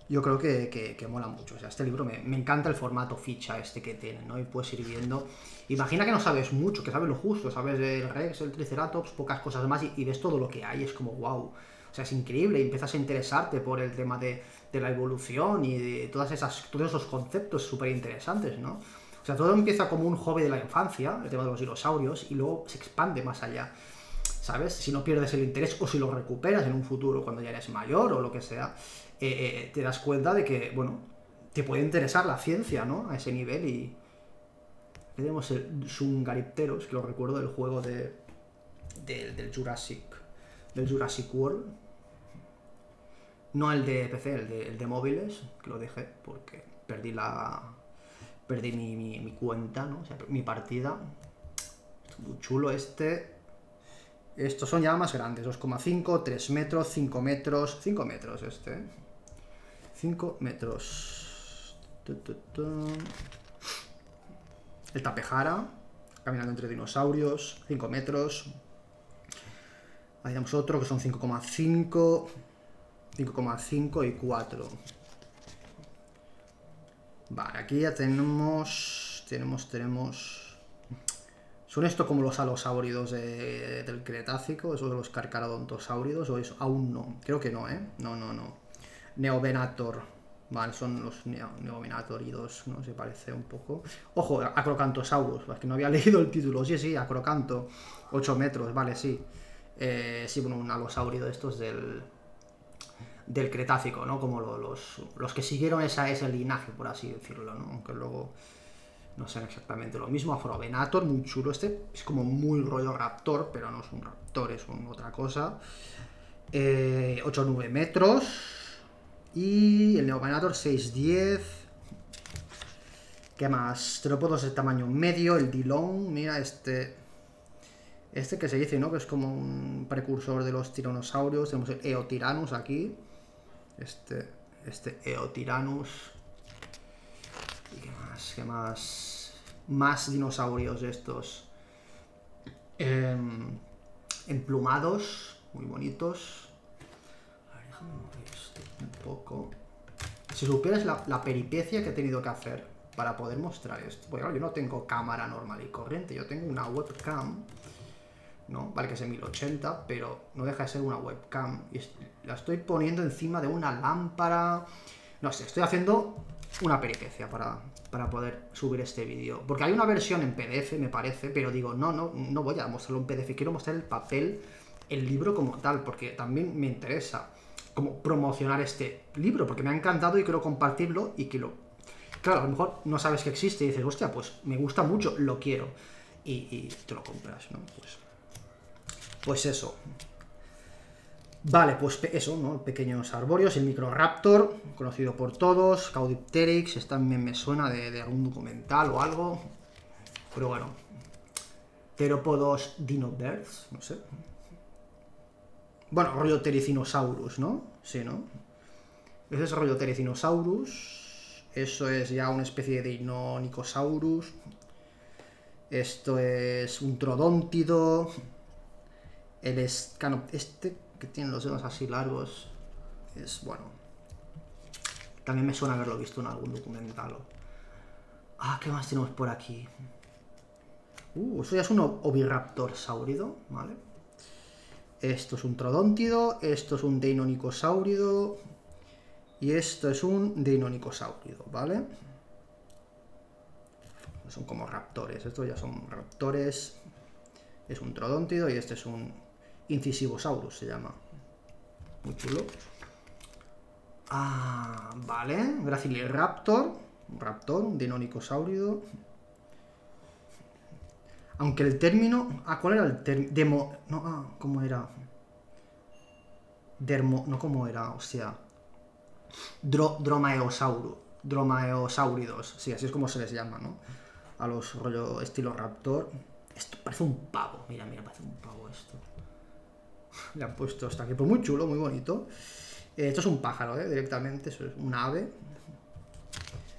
Speaker 1: yo creo que, mola mucho. O sea, este libro me, encanta el formato ficha este que tiene, ¿no? Y puedes ir viendo. Imagina que no sabes mucho, que sabes lo justo, sabes el Rex, el Triceratops, pocas cosas más y, ves todo lo que hay, es como wow. O sea, es increíble y empiezas a interesarte por el tema de, de la evolución y de todas esas, todos esos conceptos súper interesantes, ¿no? O sea, todo empieza como un hobby de la infancia, el tema de los dinosaurios, y luego se expande más allá. ¿Sabes? Si no pierdes el interés o si lo recuperas en un futuro cuando ya eres mayor o lo que sea, eh, eh, te das cuenta de que, bueno, te puede interesar la ciencia, ¿no? A ese nivel y... Tenemos el Sungaripteros, que lo recuerdo del juego de, del Jurassic, del Jurassic World. No el de PC, el de, el de móviles, que lo dejé porque perdí la, perdí mi, cuenta, ¿no? O sea, mi partida. Muy chulo este. Estos son ya más grandes, 2,5, 3 metros, 5 metros, 5 metros este. 5 metros. El tapejara, caminando entre dinosaurios, 5 metros. Ahí tenemos otro que son 5,5, 5,5 y 4. Vale, aquí ya tenemos... Tenemos, tenemos... ¿Son esto como los alosáuridos del Cretácico? ¿Esos de los carcarodontosáuridos? ¿O eso? Aún no. Creo que no, ¿eh? No, no, no. Neovenator. Vale, son los neovenatoridos, ¿no? Se parece un poco. Ojo, Acrocantosaurus, es que no había <laughs> leído el título. Sí, sí, Acrocanto. 8 metros, vale, sí. Eh, sí, bueno, un alosáurido de estos del, del Cretácico, ¿no? Como los, los que siguieron esa, ese linaje, por así decirlo, ¿no? Aunque luego no sean exactamente lo mismo. Afrovenator, muy chulo. Este es como muy rollo raptor, pero no es un raptor, es otra cosa. 8-9 eh, metros. Y el Neovenator 6-10. ¿Qué más? Terópodos de tamaño medio, el Dilon, mira este... Este que se dice, ¿no? Que es como un precursor de los tiranosaurios. Tenemos el Eotiranus aquí. Este, este Eotiranus. ¿Y qué más? ¿Qué más? Más dinosaurios estos. Em, emplumados, muy bonitos. Un poco. Si supieras la, la, peripecia que he tenido que hacer para poder mostrar esto. Claro, yo no tengo cámara normal y corriente, yo tengo una webcam ¿no? Vale que es en 1080, pero no deja de ser una webcam. Y la estoy poniendo encima de una lámpara. No sé, estoy haciendo una peripecia para, para poder subir este vídeo. Porque hay una versión en PDF, me parece, pero digo, no, no, no voy a mostrarlo en PDF, quiero mostrar el papel, el libro como tal, porque también me interesa como promocionar este libro, porque me ha encantado y quiero compartirlo y que lo... Claro, a lo mejor no sabes que existe y dices, hostia, pues me gusta mucho, lo quiero. Y, te lo compras, ¿no? Pues pues eso. Vale, pues eso, ¿no? Pequeños arbóreos, el Microraptor, conocido por todos, Caudipteryx, esta también me suena de, algún documental o algo. Pero bueno. Terópodos Dinobirds, no sé. Bueno, rollo Tericinosaurus, ¿no? Sí, ¿no? Ese es rollo Tericinosaurus. Eso es ya una especie de Inonicosaurus. Esto es un trodóntido. El escano... Este que tiene los dedos así largos. Es, bueno... También me suena haberlo visto en algún documental. Ah, ¿qué más tenemos por aquí? Uh, eso ya es un oviraptor saurido, ¿vale? Esto es un trodóntido, esto es un deinonychosaurido y esto es un deinonychosaurido, ¿vale? Son como raptores, estos ya son raptores. Es un trodóntido y este es un incisivosaurus, se llama. Muy chulo. Ah, vale. Graciliraptor. Raptor, un deinonychosaurido. Aunque el término... Ah, ¿cuál era el término? Demo... No, ah, ¿cómo era? Dermo... No, ¿cómo era? O sea... Dro... Dromaeosauro. Dromaeosauridos. Sí, así es como se les llama, ¿no? A los rollo estilo raptor. Esto parece un pavo. Mira, mira, parece un pavo esto. <laughs> Le han puesto hasta aquí. Pues muy chulo, muy bonito. Eh, esto es un pájaro, ¿eh? Directamente. Eso es un ave.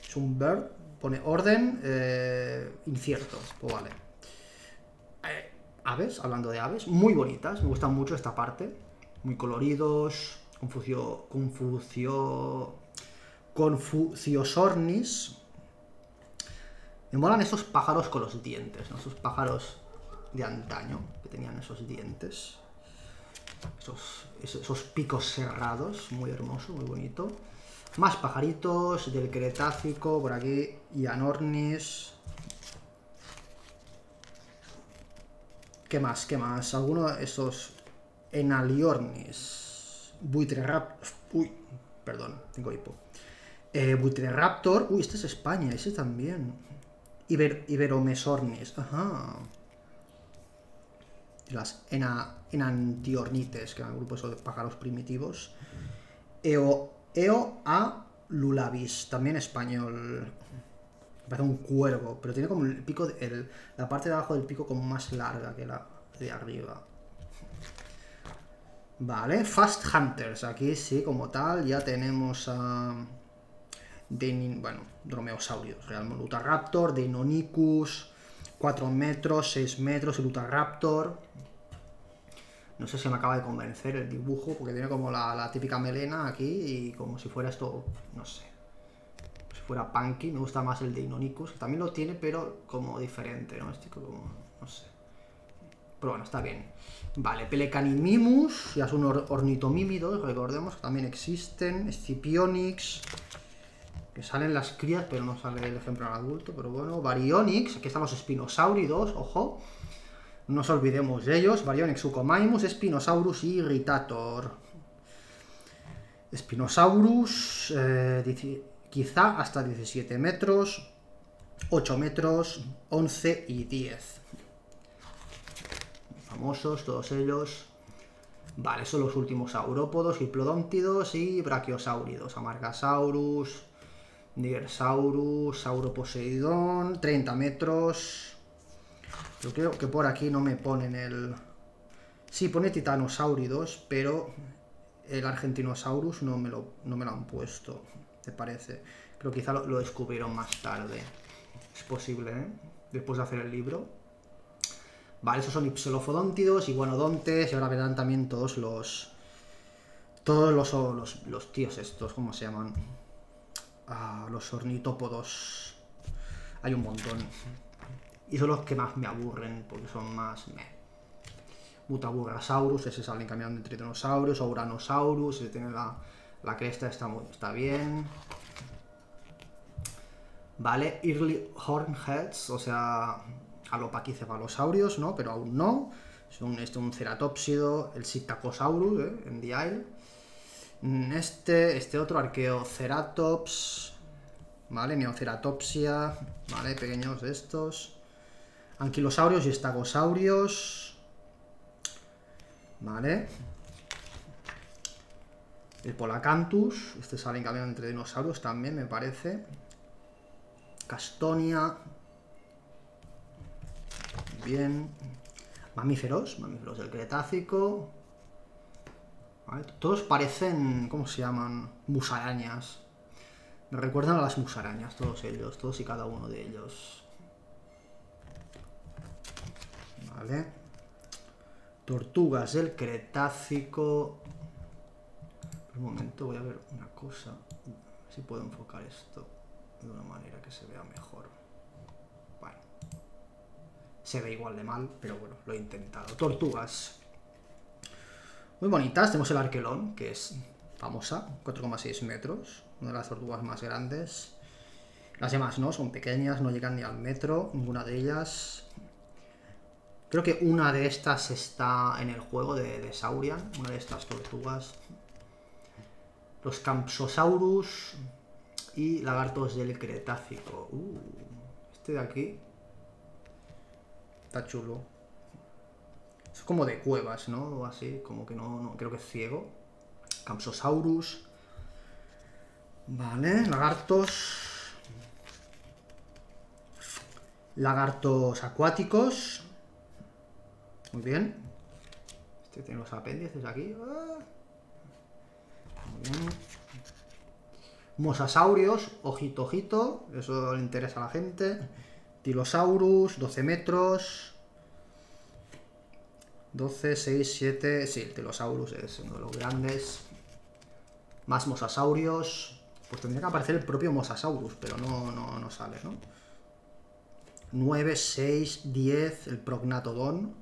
Speaker 1: Es un bird. Pone orden eh, incierto. Pues vale aves, hablando de aves, muy bonitas, me gustan mucho esta parte, muy coloridos, Confucio, Confucio, Confuciosornis. Me molan esos pájaros con los dientes, ¿no? esos pájaros de antaño que tenían esos dientes. Esos, esos picos cerrados, muy hermoso, muy bonito. Más pajaritos del Cretácico, por aquí, Ianornis, ¿Qué más? ¿Qué más? Alguno de esos Enaliornis. Buitreraptor. Uy, perdón, tengo hipo. Eh, Buitreraptor. Uy, este es España, ese también. Iber, Iberomesornis. Ajá. Las enantiornites, que es un grupo de pájaros primitivos. Eo, Eo a Lulavis, también español. Parece un cuervo, pero tiene como el pico, el, la parte de abajo del pico como más larga que la de arriba. Vale, Fast Hunters. Aquí sí, como tal, ya tenemos a... Bueno, dromeosaurios, Real Lutaraptor, Deinonychus, 4 metros, 6 metros, Lutaraptor. No sé si me acaba de convencer el dibujo, porque tiene como la, la típica melena aquí y como si fuera esto, no sé, fuera punky, me gusta más el de Inonicus, que también lo tiene, pero como diferente, ¿no? Este como, no sé. Pero bueno, está bien. Vale, Pelecanimimus, ya son ornitomímidos, recordemos que también existen. Scipionix, que salen las crías, pero no sale el ejemplar adulto, pero bueno. Baryonyx, aquí están los espinosáuridos, ojo. No nos olvidemos de ellos. Baryonyx, Ucomaimus, Spinosaurus Irritator. Spinosaurus, eh, quizá hasta 17 metros, 8 metros, 11 y 10. Famosos todos ellos. Vale, son los últimos saurópodos, hiplodóntidos y brachiosáuridos. Amargasaurus, Nigersaurus, Sauroposeidón, 30 metros. Yo creo que por aquí no me ponen el... Sí, pone titanosáuridos, pero el argentinosaurus no me lo, no me lo han puesto. ¿Te parece? Que quizá lo, descubrieron más tarde. Es posible, ¿eh? Después de hacer el libro. Vale, esos son ipsilofodóntidos, iguanodontes, y ahora verán también todos los... Todos los, los, tíos estos, ¿cómo se llaman? Ah, los ornitópodos. Hay un montón. Y son los que más me aburren, porque son más... Meh. Mutaburrasaurus, ese salen cambiando entre dinosaurios, Uranosaurus, ese tiene la, la cresta está, muy, está bien. Vale, Early Hornheads, o sea, alopaquicefalosaurios, ¿no? Pero aún no. Es un, este, un ceratópsido, el Psittacosaurus, ¿eh? en Dial. Mm, este, este otro, Archeoceratops, ¿vale? Neoceratopsia, ¿vale? Pequeños de estos. Anquilosaurios y estagosaurios, ¿vale? El Polacanthus, este sale en camino entre dinosaurios también, me parece. Castonia. Bien. Mamíferos, mamíferos del Cretácico. Todos parecen, ¿cómo se llaman? Musarañas. Me recuerdan a las musarañas, todos ellos, todos y cada uno de ellos. Vale. Tortugas del Cretácico. Un momento, voy a ver una cosa. Si puedo enfocar esto de una manera que se vea mejor. Bueno. Se ve igual de mal, pero bueno, lo he intentado. Tortugas. Muy bonitas. Tenemos el Arquelón, que es famosa, 4,6 metros. Una de las tortugas más grandes. Las demás no, son pequeñas, no llegan ni al metro, ninguna de ellas. Creo que una de estas está en el juego de Saurian, una de estas tortugas. Los Campsosaurus y lagartos del Cretácico. Uh, este de aquí está chulo. Es como de cuevas, ¿no? O así, como que no, no creo que es ciego. Campsosaurus. Vale, lagartos. Lagartos acuáticos. Muy bien. Este tiene los apéndices aquí. Ah. Mosasaurios, ojito, ojito. Eso le interesa a la gente. Tilosaurus, 12 metros. 12, 6, 7... Sí, el Tilosaurus es uno de los grandes. Más mosasaurios. Pues tendría que aparecer el propio mosasaurus, pero no, no, no sale, ¿no? 9, 6, 10, el prognatodon.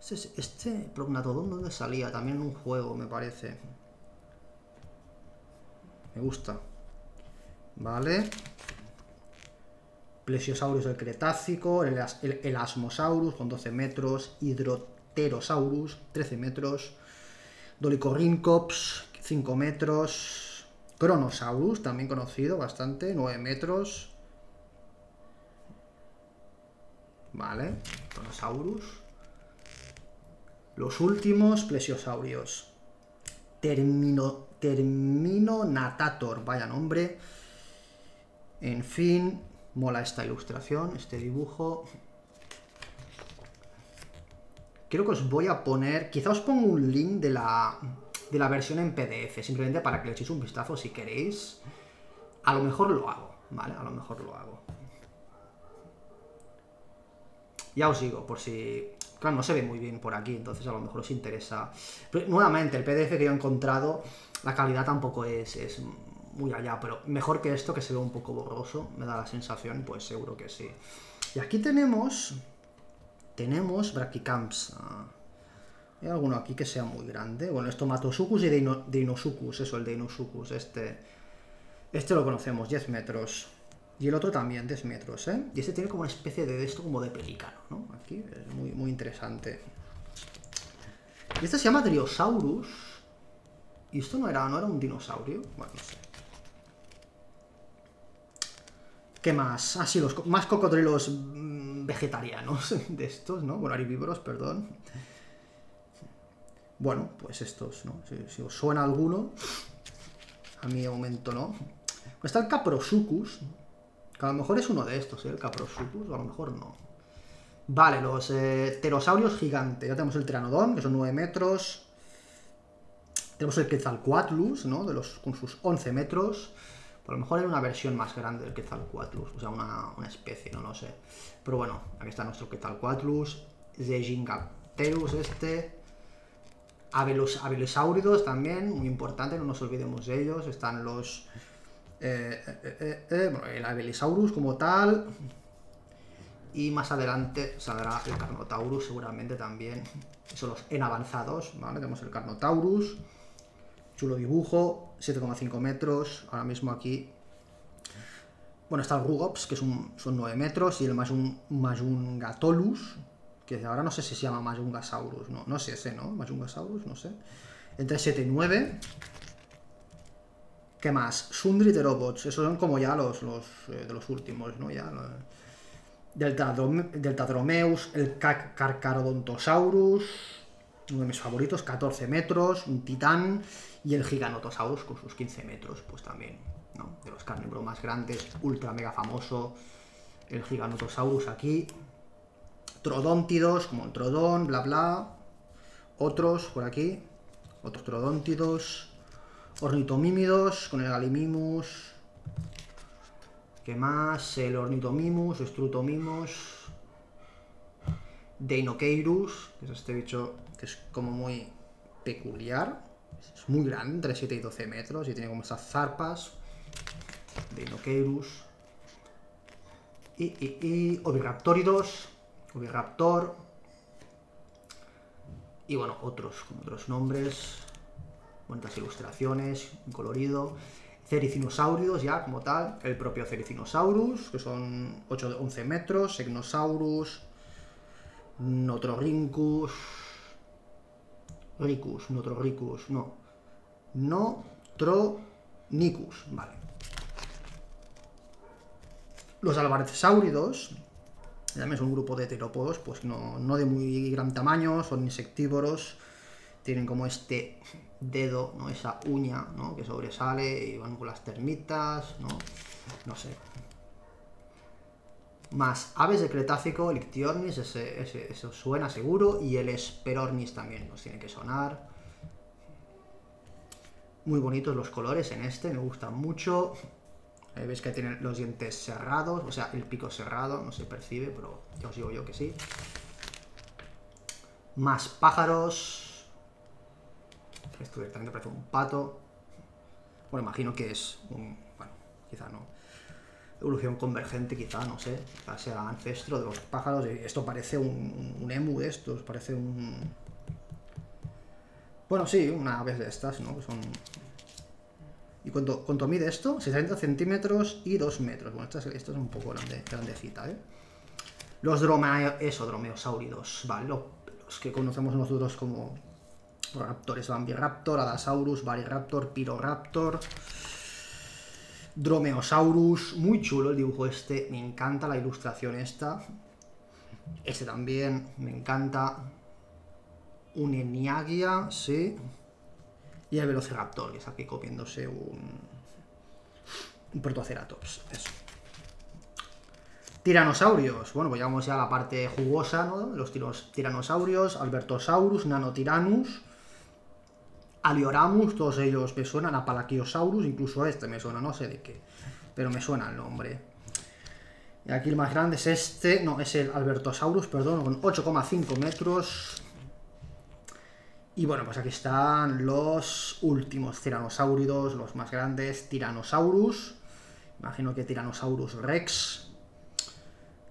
Speaker 1: Este, este prognatodon, ¿dónde salía? También en un juego, me parece. Me gusta. Vale. Plesiosaurus del Cretácico, el, Asmosaurus con 12 metros, Hidroterosaurus, 13 metros, Dolicoryncops, 5 metros, Cronosaurus, también conocido bastante, 9 metros. Vale, Cronosaurus. Los últimos plesiosaurios. Termino, termino Natator, vaya nombre. En fin, mola esta ilustración, este dibujo. Creo que os voy a poner... Quizá os pongo un link de la, de la versión en PDF, simplemente para que le echéis un vistazo si queréis. A lo mejor lo hago, ¿vale? A lo mejor lo hago. Ya os digo, por si... Claro, no se ve muy bien por aquí, entonces a lo mejor os interesa. Nuevamente, el PDF que yo he encontrado, la calidad tampoco es, es muy allá, pero mejor que esto, que se ve un poco borroso, me da la sensación, pues seguro que sí. Y aquí tenemos, tenemos Brachicamps. Ah, hay alguno aquí que sea muy grande. Bueno, esto Matosucus y Deinosucus, eso, el Deinosucus, este, este lo conocemos, 10 metros. Y el otro también, 10 metros, ¿eh? Y este tiene como una especie de esto como de pelícano, ¿no? Aquí, es muy, muy interesante. Y este se llama Driosaurus. ¿Y esto no era, no era un dinosaurio? Bueno, no sé. ¿Qué más? Ah, sí, los más cocodrilos mm, vegetarianos <laughs> de estos, ¿no? Bueno, herbívoros, perdón. Bueno, pues estos, ¿no? Si, os suena alguno, a mí de momento no. Está el Caprosucus, que a lo mejor es uno de estos, ¿eh? El Caprosucus, o a lo mejor no. Vale, los eh, pterosaurios gigantes. Ya tenemos el Pteranodon, que son 9 metros. Tenemos el Quetzalcoatlus, ¿no? De los, con sus 11 metros. A lo mejor hay una versión más grande del Quetzalcoatlus, o sea, una, especie, no lo sé. Pero bueno, aquí está nuestro Quetzalcoatlus, Zejingapterus este, Abelosauridos también, muy importante, no nos olvidemos de ellos. Están los... Eh, eh, eh, bueno, el Abelisaurus como tal. Y más adelante saldrá el Carnotaurus seguramente también. Son los en avanzados, ¿vale? Tenemos el Carnotaurus. Chulo dibujo, 7,5 metros, ahora mismo aquí. Bueno, está el Rugops, que son 9 metros, y el Majungatolus, que ahora no sé si se llama Majungasaurus, no, no sé ese, ¿no? Majungasaurus, no sé. Entre 7 y 9. ¿Qué más? Sundriterobots, esos son como ya los, los eh, de los últimos, ¿no? Ya, Deltadromeus, el Carcarodontosaurus, uno de mis favoritos, 14 metros, un titán, y el Giganotosaurus con sus 15 metros, pues también, ¿no? De los carnívoros más grandes, ultra mega famoso, el Giganotosaurus aquí, Trodóntidos, como el Trodón, bla bla, otros por aquí, otros trodóntidos, ornitomímidos con el Galimimus. ¿Qué más? El ornitomimus, estrutomimus, Deinocheirus, que es este bicho es como muy peculiar. Es muy grande, entre 7 y 12 metros, y tiene como estas zarpas. Deinocheirus. Y, y, y Oviraptoridos, Oviraptor. Y bueno, otros, con otros nombres. Bonitas ilustraciones, un colorido. Cericinosauridos ya como tal, el propio Cericinosaurus, que son 8 11 metros, Segnosaurus, Notorhynchus, Ricus, Notorhynchus, no, Notronicus, vale. Los alvarecesáuridos, también es un grupo de terópodos, pues no, no de muy gran tamaño, son insectívoros, tienen como este dedo, ¿no? Esa uña, ¿no? Que sobresale y van con las termitas, ¿no? No sé. Más aves de Cretácico, el Ictiornis, ese, ese, eso suena seguro, y el Esperornis también nos tiene que sonar. Muy bonitos los colores en este, me gustan mucho. Ahí veis que tienen los dientes cerrados, o sea, el pico cerrado, no se percibe, pero ya os digo yo que sí. Más pájaros. Esto directamente parece un pato. Bueno, imagino que es un... Bueno, quizá no. Evolución convergente, quizá, no sé. Sea ancestro de los pájaros. Esto parece un, emu de estos, parece un... Bueno, sí, una ave de estas, ¿no? Son ¿Y cuánto, cuánto, mide esto? 60 centímetros y 2 metros. Bueno, esto es, es un poco grande, grandecita, ¿eh? Los dromeo, eso, dromeosáuridos, ¿vale? Los, que conocemos nosotros como raptores. Bambiraptor, Adasaurus, Variraptor, Piroraptor, Dromeosaurus. Muy chulo el dibujo este. Me encanta la ilustración esta. Este también, me encanta. Un Eniagia, sí y el Velociraptor, que está aquí comiéndose un, un Protoceratops. Eso. Tiranosaurios. Bueno, pues llegamos ya a la parte jugosa, ¿no? Los tiranosaurios, Albertosaurus, Nanotiranus, Alioramus, todos ellos me suenan, Apalachiosaurus, incluso este me suena, no sé de qué, pero me suena el nombre. Y aquí el más grande es este, no, es el Albertosaurus, perdón, con 8,5 metros, y bueno, pues aquí están los últimos tiranosáuridos, los más grandes, Tyrannosaurus. Imagino que Tyrannosaurus rex.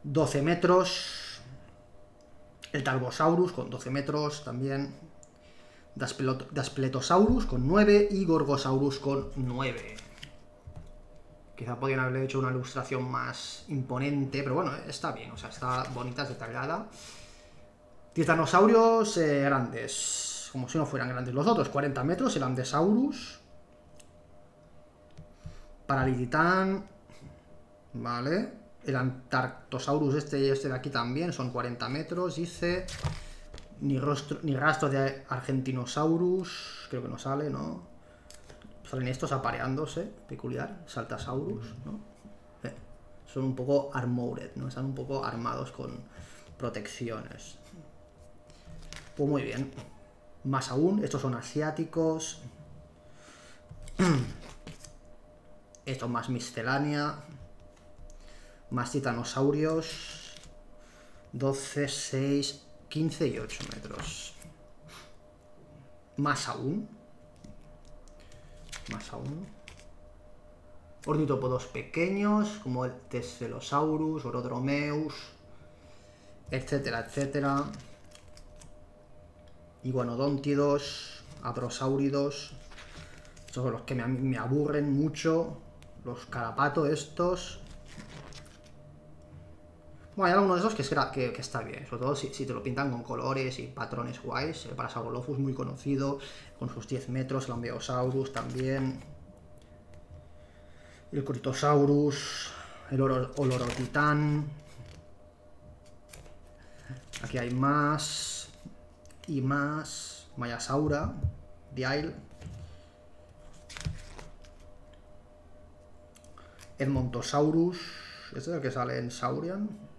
Speaker 1: 12 metros. El Talbosaurus con 12 metros también. Daspletosaurus con 9 y Gorgosaurus con 9. Quizá podrían haberle hecho una ilustración más imponente, pero bueno, está bien, o sea, está bonita, detallada. Titanosaurios eh, grandes como si no fueran grandes los otros. 40 metros, el Andesaurus. Paralititán. Vale. El Antarctosaurus este y este de aquí también son 40 metros, dice. Ni, rostro, ni rastro de Argentinosaurus. Creo que no sale, ¿no? Salen estos apareándose. Peculiar. Saltasaurus, ¿no? Eh, son un poco armored, ¿no? Están un poco armados con protecciones. Pues muy bien. Más aún, estos son asiáticos. <clears throat> Esto más miscelánea. Más titanosaurios. 12, 6, 15 y 8 metros. Más aún. Más aún. Ornitópodos pequeños, como el Tesselosaurus, Orodromeus, etcétera, etcétera iguanodóntidos, adrosáuridos, estos son los que me, aburren mucho, los carapatos estos. Bueno, hay algunos de esos que, que, está bien, sobre todo si, te lo pintan con colores y patrones guays. El Parasaurolophus muy conocido, con sus 10 metros, el Ambeosaurus también, el Critosaurus, el Olorotitán. Aquí hay más y más Mayasaura, Dial, Edmontosaurus, este es el que sale en Saurian.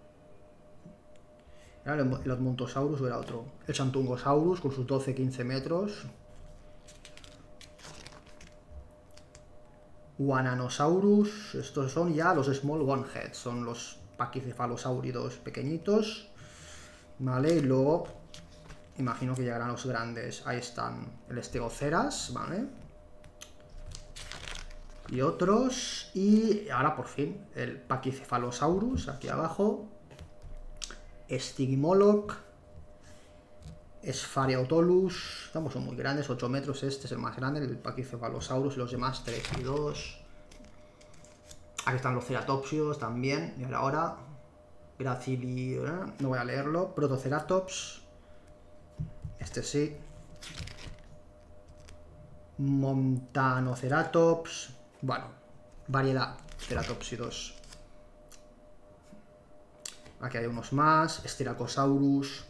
Speaker 1: Era el Odmontosaurus o era otro. El Santungosaurus con sus 12-15 metros. Guananosaurus. Estos son ya los Small Oneheads. Son los paquicefalosauridos pequeñitos. Vale, y luego imagino que llegarán los grandes. Ahí están. El Estegoceras, vale. Y otros. Y ahora por fin el Paquicefalosaurus aquí abajo. Stigmoloch. Sphareotolus. Estamos son muy grandes, 8 metros. Este es el más grande, el Pachycephalosaurus. Y los demás 3 y 2. Aquí están los ceratopsios también. Y ahora. Gracili. ¿eh? No voy a leerlo. Protoceratops. Este sí. Montanoceratops. Bueno, variedad. Ceratopsidos. Aquí hay unos más. Styracosaurus.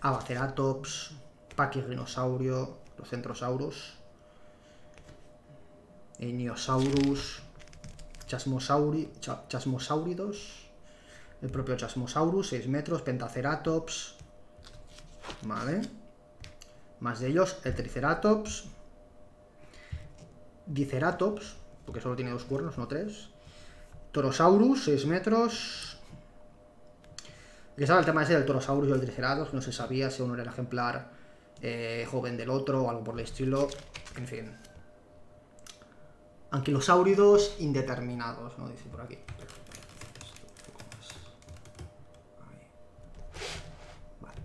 Speaker 1: Abaceratops. Pachyrhinosaurio. Los centrosaurus. Eniosaurus. Chasmosauri, chasmosauridos. El propio Chasmosaurus, 6 metros. Pentaceratops. Vale. Más de ellos, el Triceratops. Diceratops, porque solo tiene dos cuernos, no tres. Torosaurus, 6 metros. Y estaba el tema ese del Torosaurus y el Triceratops, no se sabía si uno era el ejemplar eh, joven del otro o algo por el estilo. En fin. Anquilosáuridos indeterminados, ¿no? Dice por aquí. Vale.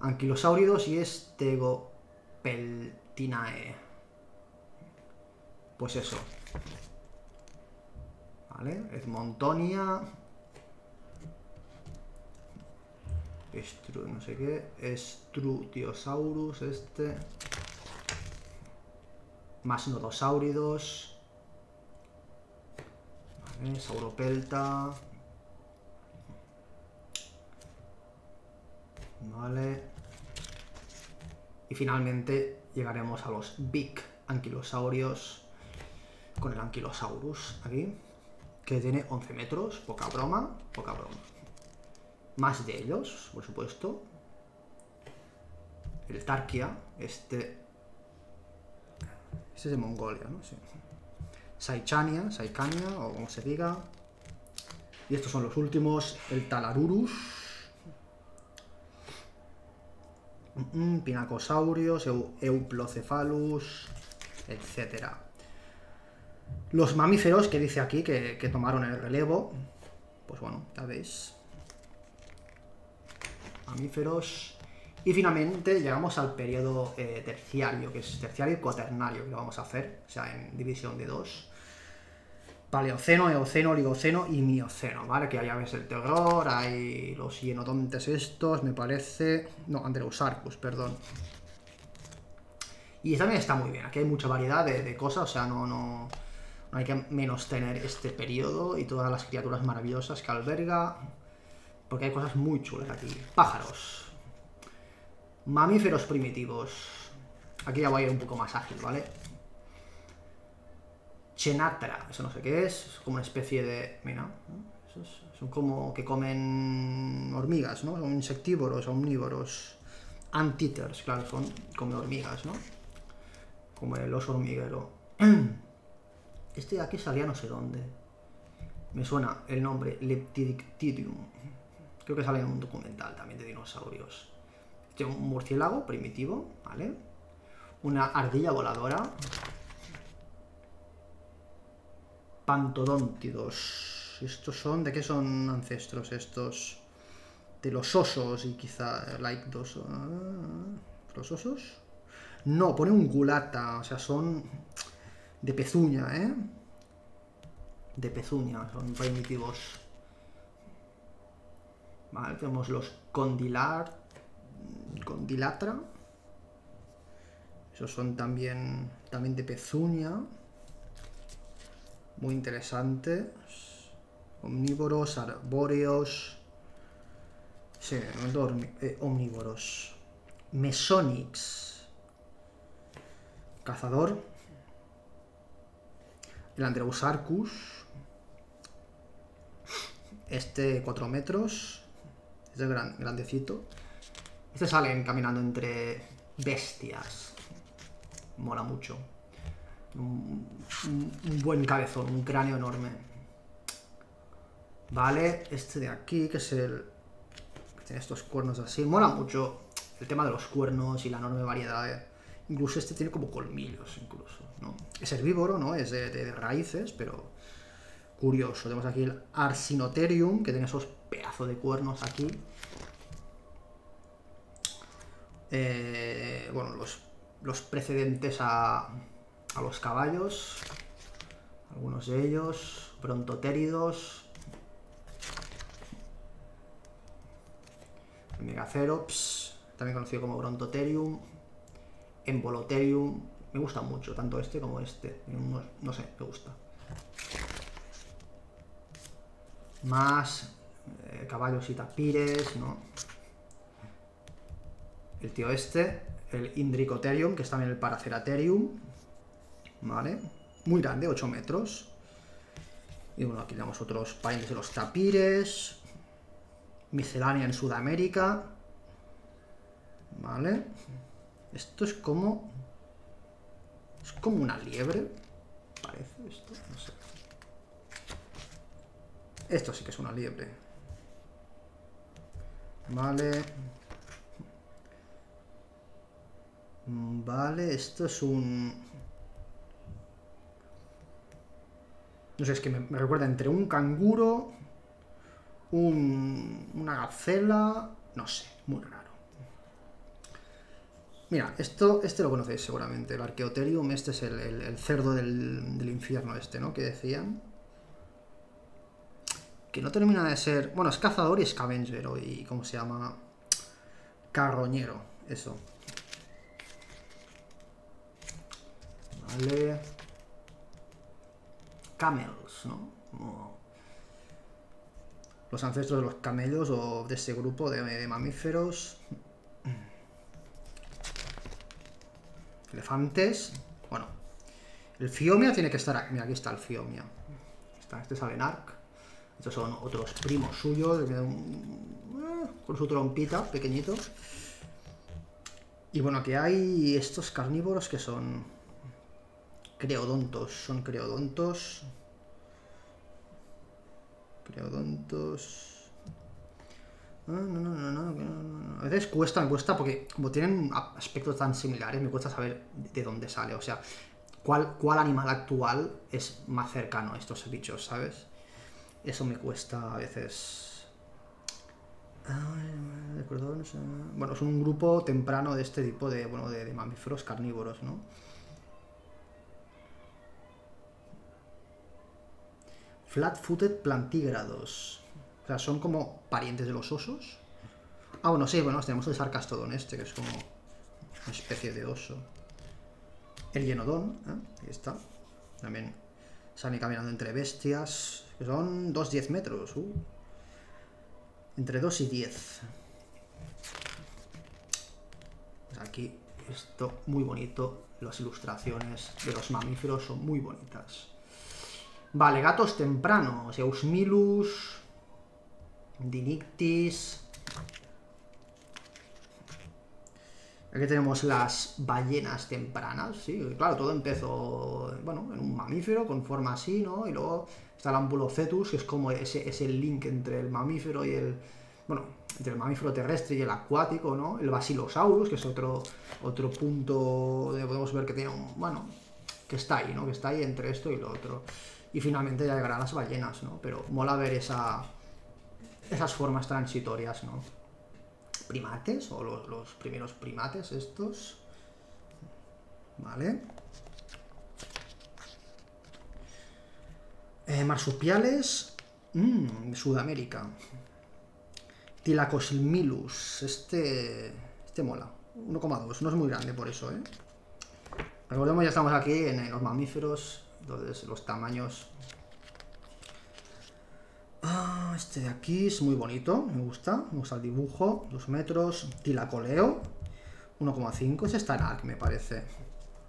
Speaker 1: Anquilosáuridos y Estegopeltinae. Pues eso. ¿Vale? Edmontonia. No sé qué. Estrutiosaurus, este. Más nodosáuridos. Vale, Sauropelta. Vale. Y finalmente llegaremos a los Big Anquilosaurios con el Anquilosaurus aquí, que tiene 11 metros, poca broma, poca broma. Más de ellos, por supuesto. El Tarkia, este... Este es de Mongolia, ¿no? Sí. Saichania, Saikania, o como se diga. Y estos son los últimos, el Talarurus. Mm, Pinacosaurios, Euplocephalus, etcétera. Los mamíferos que dice aquí que, que, tomaron el relevo, pues bueno, ya veis. Mamíferos. Y finalmente llegamos al periodo eh, terciario, que es terciario y cuaternario, que lo vamos a hacer, o sea, en división de dos. Paleoceno, Eoceno, Oligoceno y Mioceno, ¿vale? Que allá ves el terror, hay los hienodontes estos, me parece... No, Andreusarcus, perdón. Y también está muy bien, aquí hay mucha variedad de, de cosas, o sea, no, no, hay que menos tener este periodo y todas las criaturas maravillosas que alberga, porque hay cosas muy chulas aquí. Pájaros. Mamíferos primitivos. Aquí ya voy a ir un poco más ágil, ¿vale? Chenatra, eso no sé qué es, es como una especie de... Mira, son como que comen hormigas, ¿no? Son insectívoros, omnívoros. Anteaters, claro, son como hormigas, ¿no? Como el oso hormiguero. <clears throat> Este de aquí salía no sé dónde. Me suena el nombre Leptidictidium. Creo que sale en un documental también de dinosaurios. Este es un murciélago primitivo, ¿vale? Una ardilla voladora. Pantodóntidos. Estos son... ¿De qué son ancestros estos? De los osos y quizá... Like dos... ¿Los osos? No, pone un gulata. O sea, son de pezuña, ¿eh? De pezuña, son primitivos. Vale, tenemos los condilar, condilatra. Esos son también, también de pezuña. Muy interesantes. Omnívoros, arbóreos. Sí, eh, omnívoros. Mesonix. Cazador. El Andreusarcus. Este 4 metros. Este es gran, grandecito. Este salen caminando entre bestias. Mola mucho. Un, buen cabezón, un cráneo enorme. Vale, este de aquí, que es el... Que tiene estos cuernos así. Mola mucho el tema de los cuernos y la enorme variedad de... Incluso este tiene como colmillos, incluso, ¿no? Es herbívoro, ¿no? Es de, raíces, pero curioso. Tenemos aquí el Arsinotherium, que tiene esos pedazos de cuernos aquí. Eh, bueno, los, los precedentes a, a los caballos, algunos de ellos, brontotéridos, Megacerops, también conocido como Brontotherium, Embolotherium, me gusta mucho, tanto este como este, no, sé, me gusta. Más eh, caballos y tapires, ¿no? El tío este, el Indricotherium, que está en el Paraceratherium, ¿vale? Muy grande, 8 metros. Y bueno, aquí tenemos otros países de los tapires. Miscelánea en Sudamérica. ¿Vale? Esto es como... Es como una liebre. Parece esto, no sé. Esto sí que es una liebre. Vale. Vale, esto es un... No sé, es que me, recuerda entre un canguro, una gacela, no sé, muy raro. Mira, esto, este lo conocéis seguramente, el Arqueoterium, este es el, cerdo del, infierno este, ¿no? Que decían. Que no termina de ser... Bueno, es cazador y scavenger, y ¿cómo se llama? Carroñero, eso. Vale camels, ¿no? los ancestros de los camellos o de ese grupo de, mamíferos. Elefantes. Bueno, el Fiomia tiene que estar aquí. Mira, aquí está el Fiomia. este es Alenark. Estos son otros primos suyos. Eh, con su trompita, pequeñito. Y bueno, aquí hay estos carnívoros que son Creodontos, son creodontos. Creodontos. No, no, no, no, A veces cuesta, me cuesta, porque como tienen aspectos tan similares, me cuesta saber de dónde sale. O sea, cuál, cuál animal actual es más cercano a estos bichos, ¿sabes? Eso me cuesta a veces. Bueno, es un grupo temprano de este tipo de, bueno, de mamíferos carnívoros, ¿no? Flat-footed plantígrados. O sea, son como parientes de los osos. Ah, bueno, sí, bueno, tenemos el sarcastodón este, que es como una especie de oso. El llenodón, ¿eh? ahí está. También sale caminando entre bestias, son 2-10 metros. Uh. Entre 2 y 10. Pues aquí, esto muy bonito. Las ilustraciones de los mamíferos son muy bonitas. Vale, gatos tempranos. Eusmilus. Dinictis. Aquí tenemos las ballenas tempranas, sí, claro, todo empezó, bueno, en un mamífero con forma así, ¿no? Y luego está el Ambulocetus, que es como ese, ese link entre el mamífero y el, bueno, entre el mamífero terrestre y el acuático, ¿no? El Basilosaurus, que es otro, otro punto donde podemos ver que tiene un, bueno, que está ahí, ¿no? Que está ahí entre esto y lo otro y finalmente ya llegarán las ballenas, ¿no? Pero mola ver esa, esas formas transitorias, ¿no? Primates, o los, primeros primates estos. Vale. Eh, marsupiales. Mmm, Sudamérica. Tilacosilmilus. Este. Este mola. 1,2. No es muy grande por eso, ¿eh? Recordemos, ya estamos aquí en los mamíferos entonces los tamaños... Ah, este de aquí es muy bonito, me gusta, me gusta el dibujo, 2 metros, tilacoleo, 1,5, es Stanak me parece,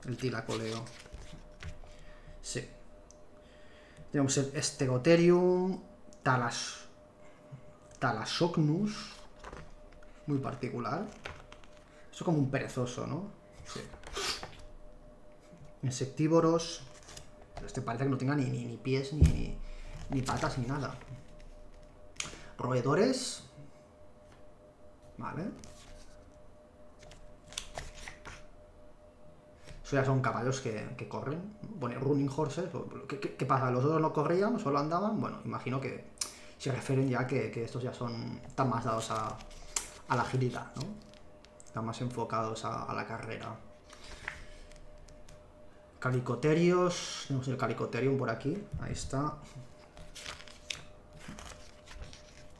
Speaker 1: el tilacoleo. Sí. Tenemos el Stegotherium, Talas, Talasocnus, muy particular. Eso como un perezoso, ¿no? Sí. insectívoros. Este parece que no tenga ni, ni, pies, ni, ni patas, ni nada. Roedores. Vale. Eso ya son caballos que, corren. Pone running horses. ¿Qué, pasa? ¿Los otros no corrían? ¿Solo andaban? Bueno, imagino que se refieren ya que, estos ya son tan más dados a, la agilidad, ¿no? Están más enfocados a, a la carrera. Calicoterios. Tenemos el Calicoterium por aquí. Ahí está.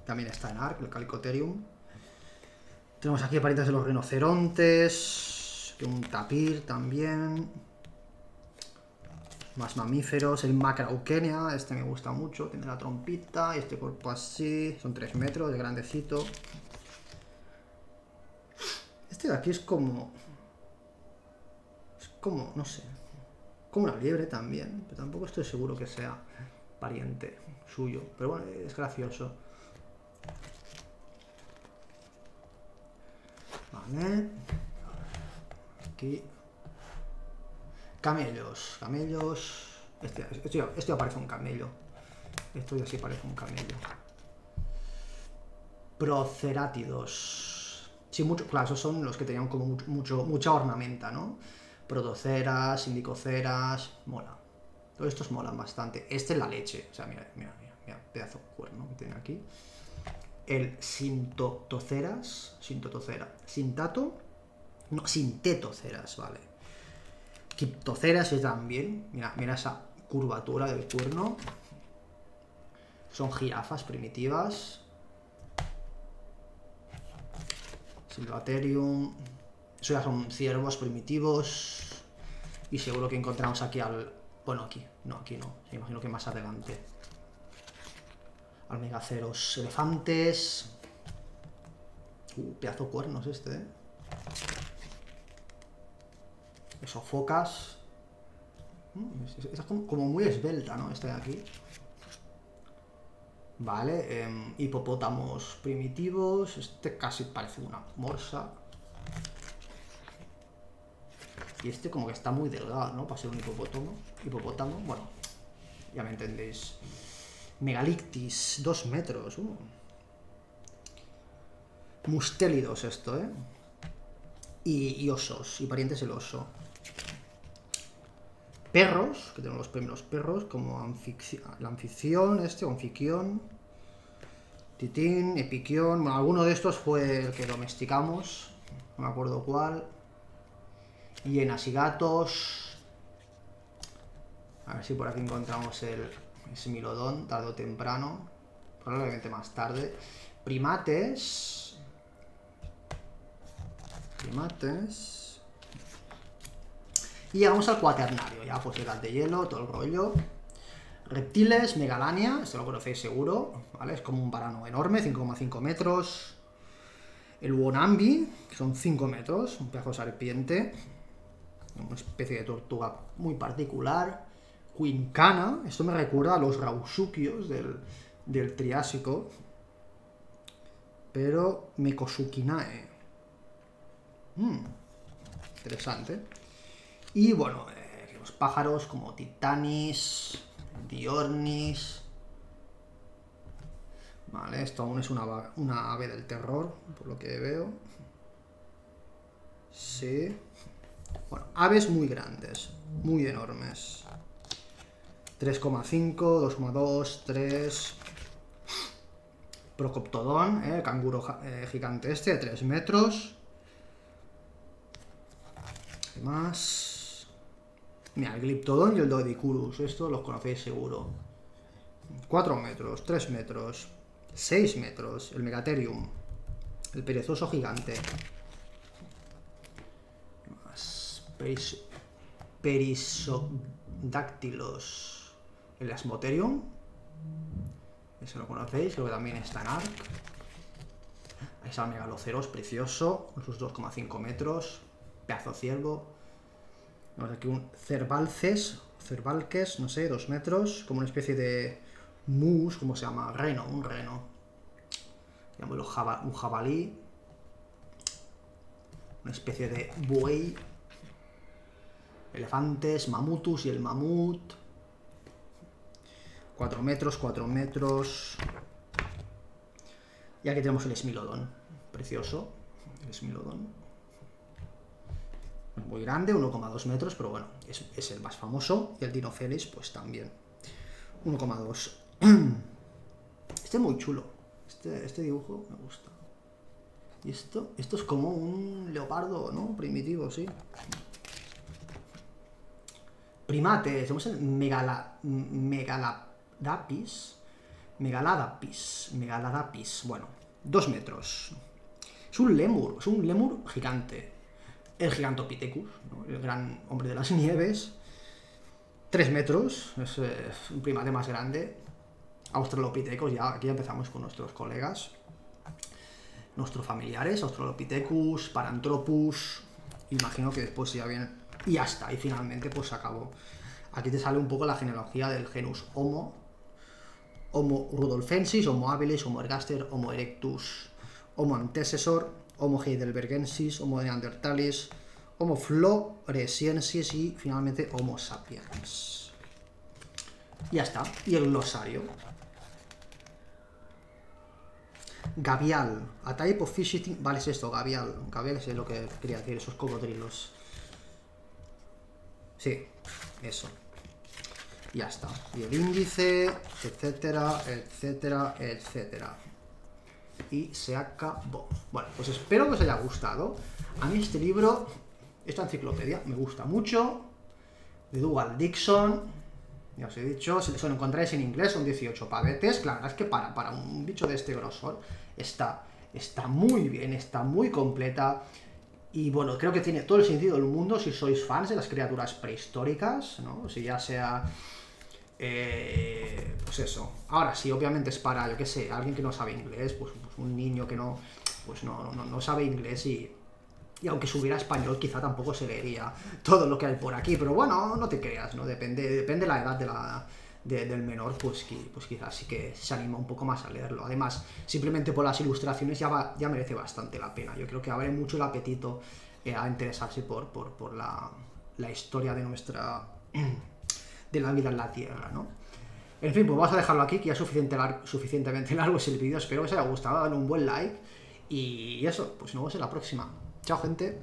Speaker 1: También está en ARC, el Calicoterium. Tenemos aquí parientes de los rinocerontes un tapir también. Más mamíferos. El Macraukenia, este me gusta mucho. Tiene la trompita y este cuerpo así. Son 3 metros, de grandecito. Este de aquí es como... Es como, no sé. Como una liebre también. Pero tampoco estoy seguro que sea pariente suyo. Pero bueno, es gracioso. Vale. Camellos, camellos... Este, este, este parece un camello. Esto ya sí parece un camello. Procerátidos. Sí, mucho, claro, esos son los que tenían como mucho, mucha ornamenta, ¿no? Protoceras, indicoceras, mola. Todos estos molan bastante. Este es la leche. O sea, mira, mira, mira, mira pedazo de cuerno que tiene aquí. El sintotoceras, sintotocera, sintato no, sintetoceras, vale. Quiptoceras es también. Mira, mira esa curvatura del cuerno. Son jirafas primitivas. Silvaterium. Eso ya son ciervos primitivos. Y seguro que encontramos aquí al... Bueno, aquí. No, aquí no. Me imagino que más adelante. Almegaceros elefantes. Uh, pedazo de cuernos este, ¿eh? Eso, focas. Mm, es, como, muy esbelta, ¿no? Este de aquí. Vale, em, hipopótamos primitivos. Este casi parece una morsa. Y este como que está muy delgado, ¿no? Para ser un hipopótamo. Hipopótamo, bueno, ya me entendéis. Megalictis, dos metros. Uh. Mustélidos esto, ¿eh? Y, osos, y parientes del oso perros, que tenemos los primeros perros, como la anfición, este, anfiquión, titín, epiquión, bueno, alguno de estos fue el que domesticamos, no me acuerdo cuál, hienas y gatos, a ver si por aquí encontramos el semilodón, tarde o temprano, probablemente más tarde, primates, primates, y llegamos al cuaternario, ya pues edad de hielo, todo el rollo. Reptiles, Megalania, esto lo conocéis seguro, ¿vale? Es como un varano enorme, 5,5 metros. El Wonambi, que son 5 metros, un pedazo serpiente. Una especie de tortuga muy particular. Quincana, esto me recuerda a los Rausukios del, Triásico. Pero Mekosukinae. Hmm, interesante. Y bueno, eh, los pájaros como Titanis, Diornis. Vale, esto aún es una, una ave del terror, por lo que veo. Sí. Bueno, aves muy grandes, muy enormes. 3,5, 2,2, 3. Procoptodón, eh, canguro eh, gigante este, de 3 metros. ¿Qué más? Mira, el Gliptodon y el Dodicurus, esto los conocéis seguro. 4 metros, 3 metros, 6 metros, el Megatherium, el perezoso gigante. Más peris, perisodactylos, el Asmoterium, ese lo conocéis, que también está en Ark. Ahí está el Megaloceros, precioso, con sus 2,5 metros, pedazo ciervo. Tenemos aquí un cervalces, cervalques, no sé, dos metros, como una especie de mus, ¿cómo se llama? Reno, un reno. un jabalí. Una especie de buey. elefantes, mamutus y el mamut. 4 metros, 4 metros. Y aquí tenemos el esmilodón, precioso, el esmilodón. Muy grande, 1,2 metros, pero bueno, es, el más famoso. Y el Dinofélix, pues también. 1,2. <clears throat> Este es muy chulo. Este, este dibujo me gusta. Y esto, esto es como un leopardo, ¿no? Primitivo, sí. Primates, tenemos el megala, megaladapis. Megaladapis, megaladapis, bueno, dos metros. Es un lemur, es un lemur gigante. El Gigantopithecus, el gran hombre de las nieves. Tres metros, es eh, un primate más grande. Australopithecus, ya aquí empezamos con nuestros colegas nuestros familiares, Australopithecus, Paranthropus, imagino que después ya viene, y hasta, y finalmente pues se acabó. Aquí te sale un poco la genealogía del genus Homo, Homo rudolfensis, Homo habilis, Homo ergaster, Homo erectus, Homo antecesor, Homo heidelbergensis, Homo neandertalis, Homo floresiensis y finalmente Homo sapiens. Ya está. Y el glosario. Gavial. A type of fish eating... Vale, es esto, gavial. Gavial es lo que quería decir, esos cocodrilos. Sí, eso. Ya está. Y el índice, etcétera, etcétera, etcétera. Y se acabó. Bueno, pues espero que os haya gustado. A mí este libro, esta enciclopedia, me gusta mucho. De Dougal Dixon. Ya os he dicho, si lo encontráis en inglés, son 18 pavetes. Claro, es que para, para un bicho de este grosor está, está muy bien, está muy completa. Y bueno, creo que tiene todo el sentido del mundo si sois fans de las criaturas prehistóricas, ¿no? Si ya sea... Eh, pues eso. Ahora sí, obviamente es para, yo qué sé, alguien que no sabe inglés, pues, pues un niño que no, pues no, no, no sabe inglés y, y aunque subiera español quizá tampoco se leería todo lo que hay por aquí, pero bueno, no te creas, ¿no? Depende, depende de la edad de la, del menor, pues, pues quizás sí que se anima un poco más a leerlo. Además, simplemente por las ilustraciones ya, ya merece bastante la pena. Yo creo que abre mucho el apetito eh, a interesarse por, por, la, la, historia de nuestra... <clears throat> de la vida en la Tierra, ¿no? En fin, pues vamos a dejarlo aquí, que ya es suficiente suficientemente <laughs> largo es el vídeo. Espero que os haya gustado, dale un buen like. Y eso, pues nos vemos en la próxima. Chao, gente.